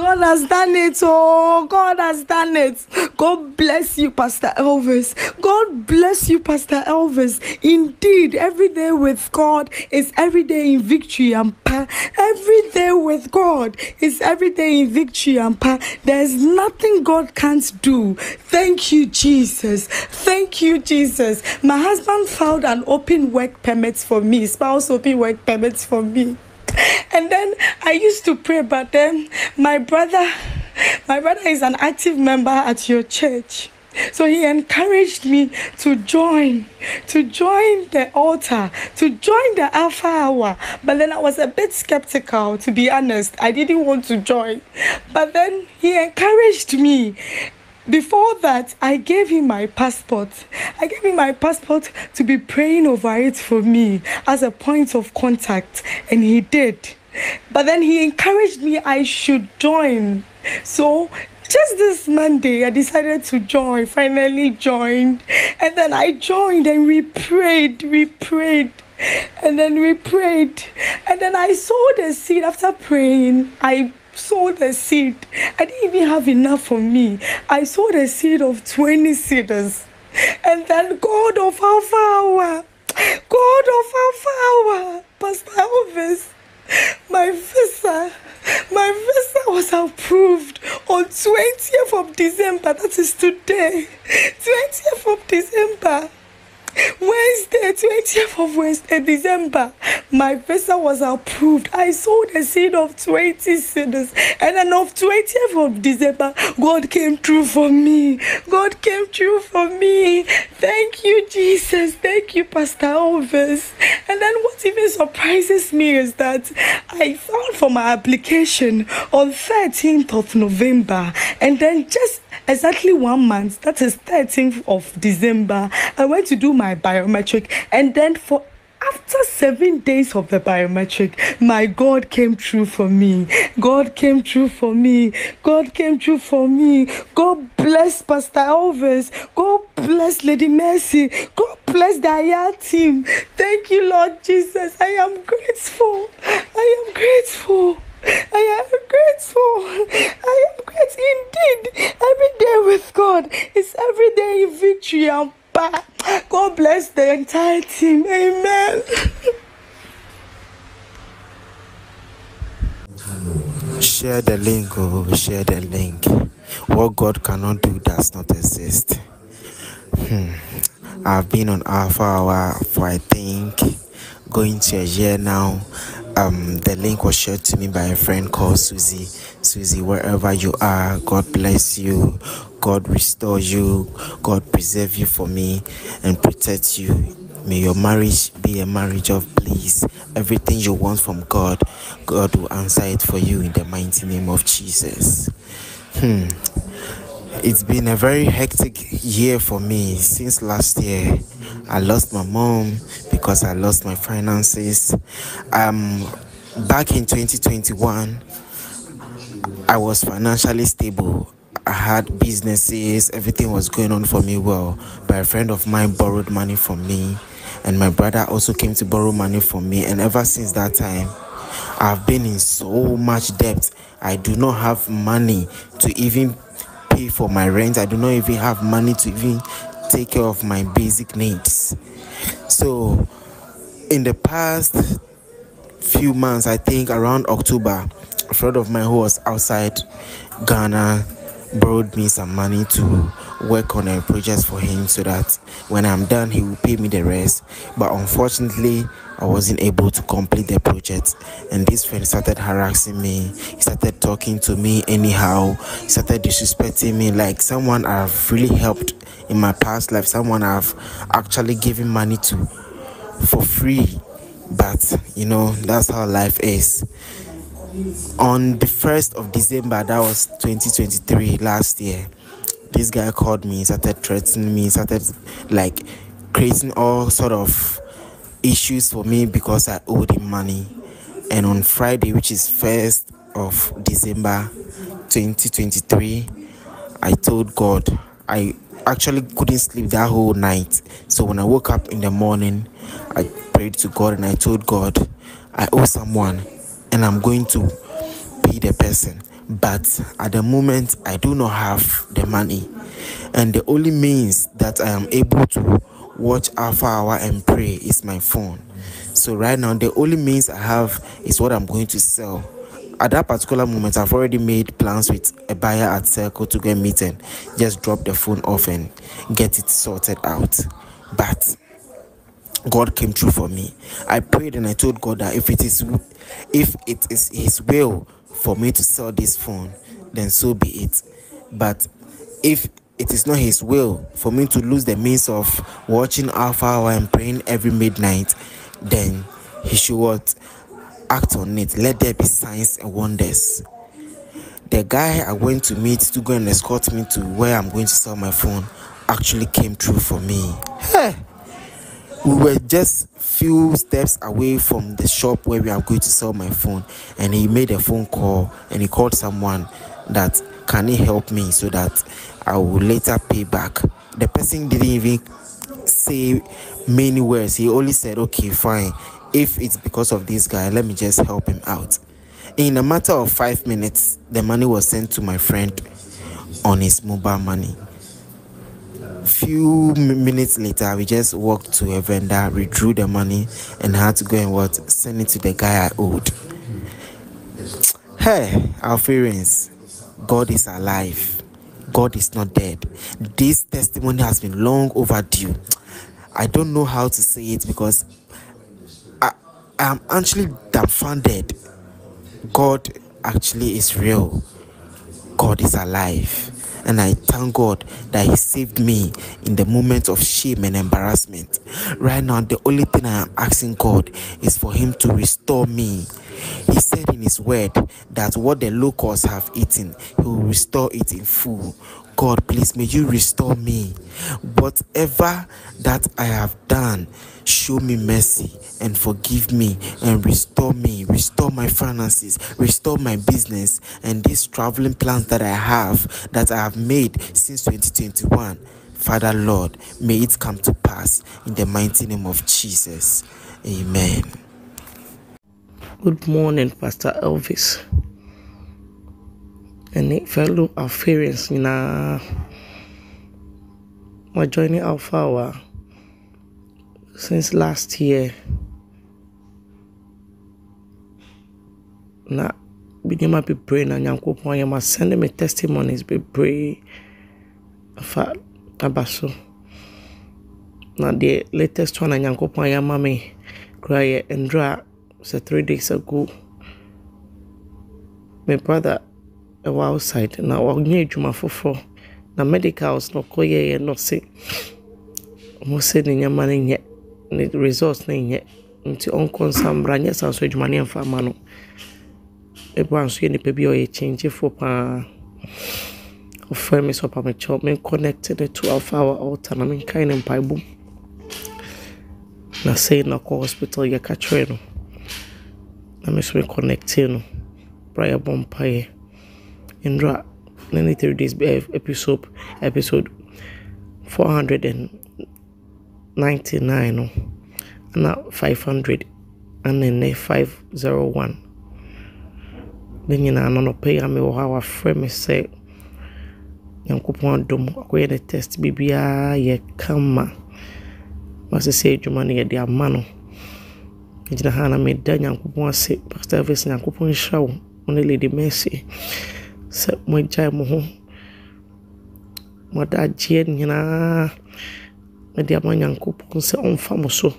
Speaker 9: God has done it. Oh, God has done it. God bless you, Pastor Elvis. God bless you, Pastor Elvis. Indeed, every day with God is every day in victory and power. Every day with God is every day in victory and power. There's nothing God can't do. Thank you, Jesus. Thank you, Jesus. My husband filed an open work permit for me, spouse open work permits for me. And then I used to pray, but then my brother, my brother is an active member at your church. So he encouraged me to join, to join the altar, to join the Alpha Hour. But then I was a bit skeptical, to be honest. I didn't want to join. But then he encouraged me. Before that, I gave him my passport. I gave him my passport to be praying over it for me as a point of contact, and he did. But then he encouraged me I should join. So just this Monday, I decided to join, finally joined. And then I joined and we prayed, we prayed. And then we prayed. And then I sowed the seed after praying. I sowed the seed. I didn't even have enough for me. I sowed a seed of 20 cedis. And then God of Alpha Hour, God of Alpha Hour, Pastor Elvis, my visa, my visa was approved on 20th of December. That is today. 20th of December. Wednesday, 20th of Wednesday, December, my visa was approved. I sold a seed of 20 cedis. And then of 20th of December, God came through for me. God came through for me. Thank you, Jesus. Thank you, Pastor Elvis. And then what even surprises me is that I filed for my application on 13th of November. And then just exactly one month, that is 13th of December, I went to do my biometric. And then for after seven days of the biometric, my God came true for me. God came true for me. God came true for me. God bless Pastor Elvis. God bless Lady Mercy. God bless the Aya team. Thank you, Lord Jesus. I am grateful. I am grateful. I am grateful. I am grateful indeed. Every day with God is every day in victory power. God bless the entire team. Amen.
Speaker 10: Share the link, oh, share the link. What God cannot do does not exist. Hmm. I've been on Alpha Hour for I think going to a year now. um, the link was shared to me by a friend called Susie. Susie, wherever you are, God bless you. God restore you. God preserve you for me and protect you. May your marriage be a marriage of bliss. Everything you want from God, God will answer it for you in the mighty name of Jesus. Hmm. It's been a very hectic year for me since last year. I lost my mom because I lost my finances. Um, back in 2021, I was financially stable. I had businesses, everything was going on for me well. But a friend of mine borrowed money from me, and my brother also came to borrow money from me. And ever since that time, I've been in so much debt. I do not have money to even pay for my rent. I do not even have money to even take care of my basic needs. So, in the past few months, I think around October, a friend of mine who was outside Ghana borrowed me some money to work on a project for him so that when I'm done, he will pay me the rest. But unfortunately, I wasn't able to complete the project. And this friend started harassing me. He started talking to me anyhow. He started disrespecting me like someone I've really helped in my past life, someone I've actually given money to for free. But you know, that's how life is. On the 1st of December, that was 2023, last year, this guy called me, started threatening me, started like creating all sort of issues for me because I owed him money. And on Friday, which is 1st of December 2023, I told God I actually couldn't sleep that whole night. So when I woke up in the morning, I prayed to God and I told God, I owe someone and I'm going to pay the person. But at the moment, I do not have the money. And the only means that I am able to watch Alpha Hour and pray is my phone. So right now, the only means I have is what I'm going to sell. At that particular moment, I've already made plans with a buyer at Circle to and meet and just drop the phone off and get it sorted out. But God came through for me. I prayed and I told God that if it is if it is his will for me to sell this phone, then so be it. But if it is not his will for me to lose the means of watching Alpha Hour and praying every midnight, then he should act on it. Let there be signs and wonders. The guy I went to meet to go and escort me to where I'm going to sell my phone actually came through for me. Hey we were just few steps away from the shop where we are going to sell my phone and he made a phone call and he called someone that can he help me so that i will later pay back? The person didn't even say many words. He only said okay fine. If it's because of this guy let me just help him out. In a matter of five minutes the money was sent to my friend on his mobile money few minutes later we just walked to a vendor withdrew the money and had to go and what send it to the guy i owed. Hey Alpharians god is alive. God is not dead. This testimony has been long overdue. I don't know how to say it because i am actually dumbfounded. God actually is real. God is alive and I thank God that He saved me in the moment of shame and embarrassment. Right now, the only thing I am asking God is for Him to restore me. He said in His word that what the locusts have eaten, He will restore it in full. God, please may you restore me. Whatever that I have done, show me mercy and forgive me and restore me, restore my finances, restore my business, and these traveling plans that I have that I have made since 2021. Father Lord, may it come to pass in the mighty name of Jesus. Amen.
Speaker 11: Good morning, Pastor Elvis. And it fellow nyinaa we're joining Alpha Hour since last year. Na bi nneɛma bebree na nyankopɔn ayɛ ma send me testimonies bebree afa aba so. Na deɛ latest one a nyankopɔn ayɛ ama me kora yɛ ndra sɛ three days ago my brother ɛwɔ outside. Na ɔnyɛ adwuma foforɔ. Na medicals na ɔkɔyɛɛ no se ɔmo sɛ ne nneɛma no nyɛ. Ne results no nyɛ. Nti ɔnkɔ nsa mmra nyɛ sa nso adwuma ne ɛmfa ma no. Ɛbɔ nso yɛ nipa bi a ɔyɛ kyɛngyefoɔ paa. Ɔfrɛ me sɛ ɔpa mekyɛw me connect ne to alpha hour altar na menkae ne mpaebom na sei na kɔ hospital yɛka kyerɛ no. Na me so me connecte no. Bra yɛbɔ mpaeɛ ndra na ne three days eh, episode episode 499 no ana 500 ana nnɛ 501 ne nyinaa no nɔpɛ yi a mewɔ hɔ a wafrɛ me sɛ nyankopɔn adom akɔyɛ ne test biribiaa yɛ kama masesɛ adwuma no yɛde ama no gyina ha na meda nyankopɔn ase pastor elvis nyankopɔn nhyira wo ne lady mercy sɛ moagyae mo ho. Moadagyeɛ nyinaa. Mede ama nyankopɔn sɛ ɔmfa mo so.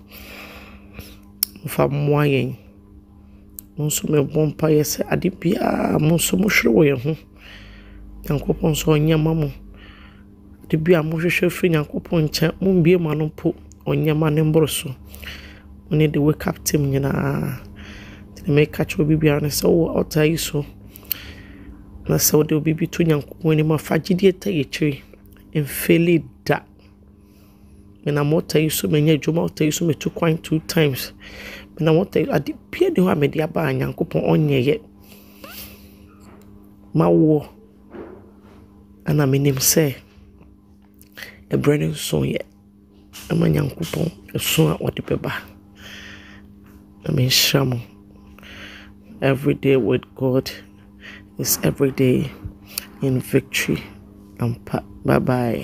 Speaker 11: Mfa mmoa yɛn. Mo nso mebɔ mpayɛ sɛ ade biaa mo nso mohwere wɔ yɛn ho. Nyankopɔn nso ɔnyɛ ma mo. Ade bi a mohwehwɛ firi nyankopɔn nkyɛn mombie ma no mpo ɔnyɛ ma ne mboro so. Mo ne de wake up team nyinaa. Nti na meka kyerɛ obi biara ne sɛ wowɔ ɔtaa yi so na sɛ wode obibi to nyankopɔn anim afa gyidie ta yɛkyiri mfeli da. Menam ɔta yi so manya adwuma ɔta yi so metu kwan two times. Menam ɔta yi ade bia ne hɔ a mede aba nyankopɔn ɔnyɛyɛ mawoɔ ana menim sɛ ɛberɛ no nso yɛ ama nyankopɔn ɛso a ɔde bɛba. Na menhyira mo. Every day with god is every day in victory. And bye bye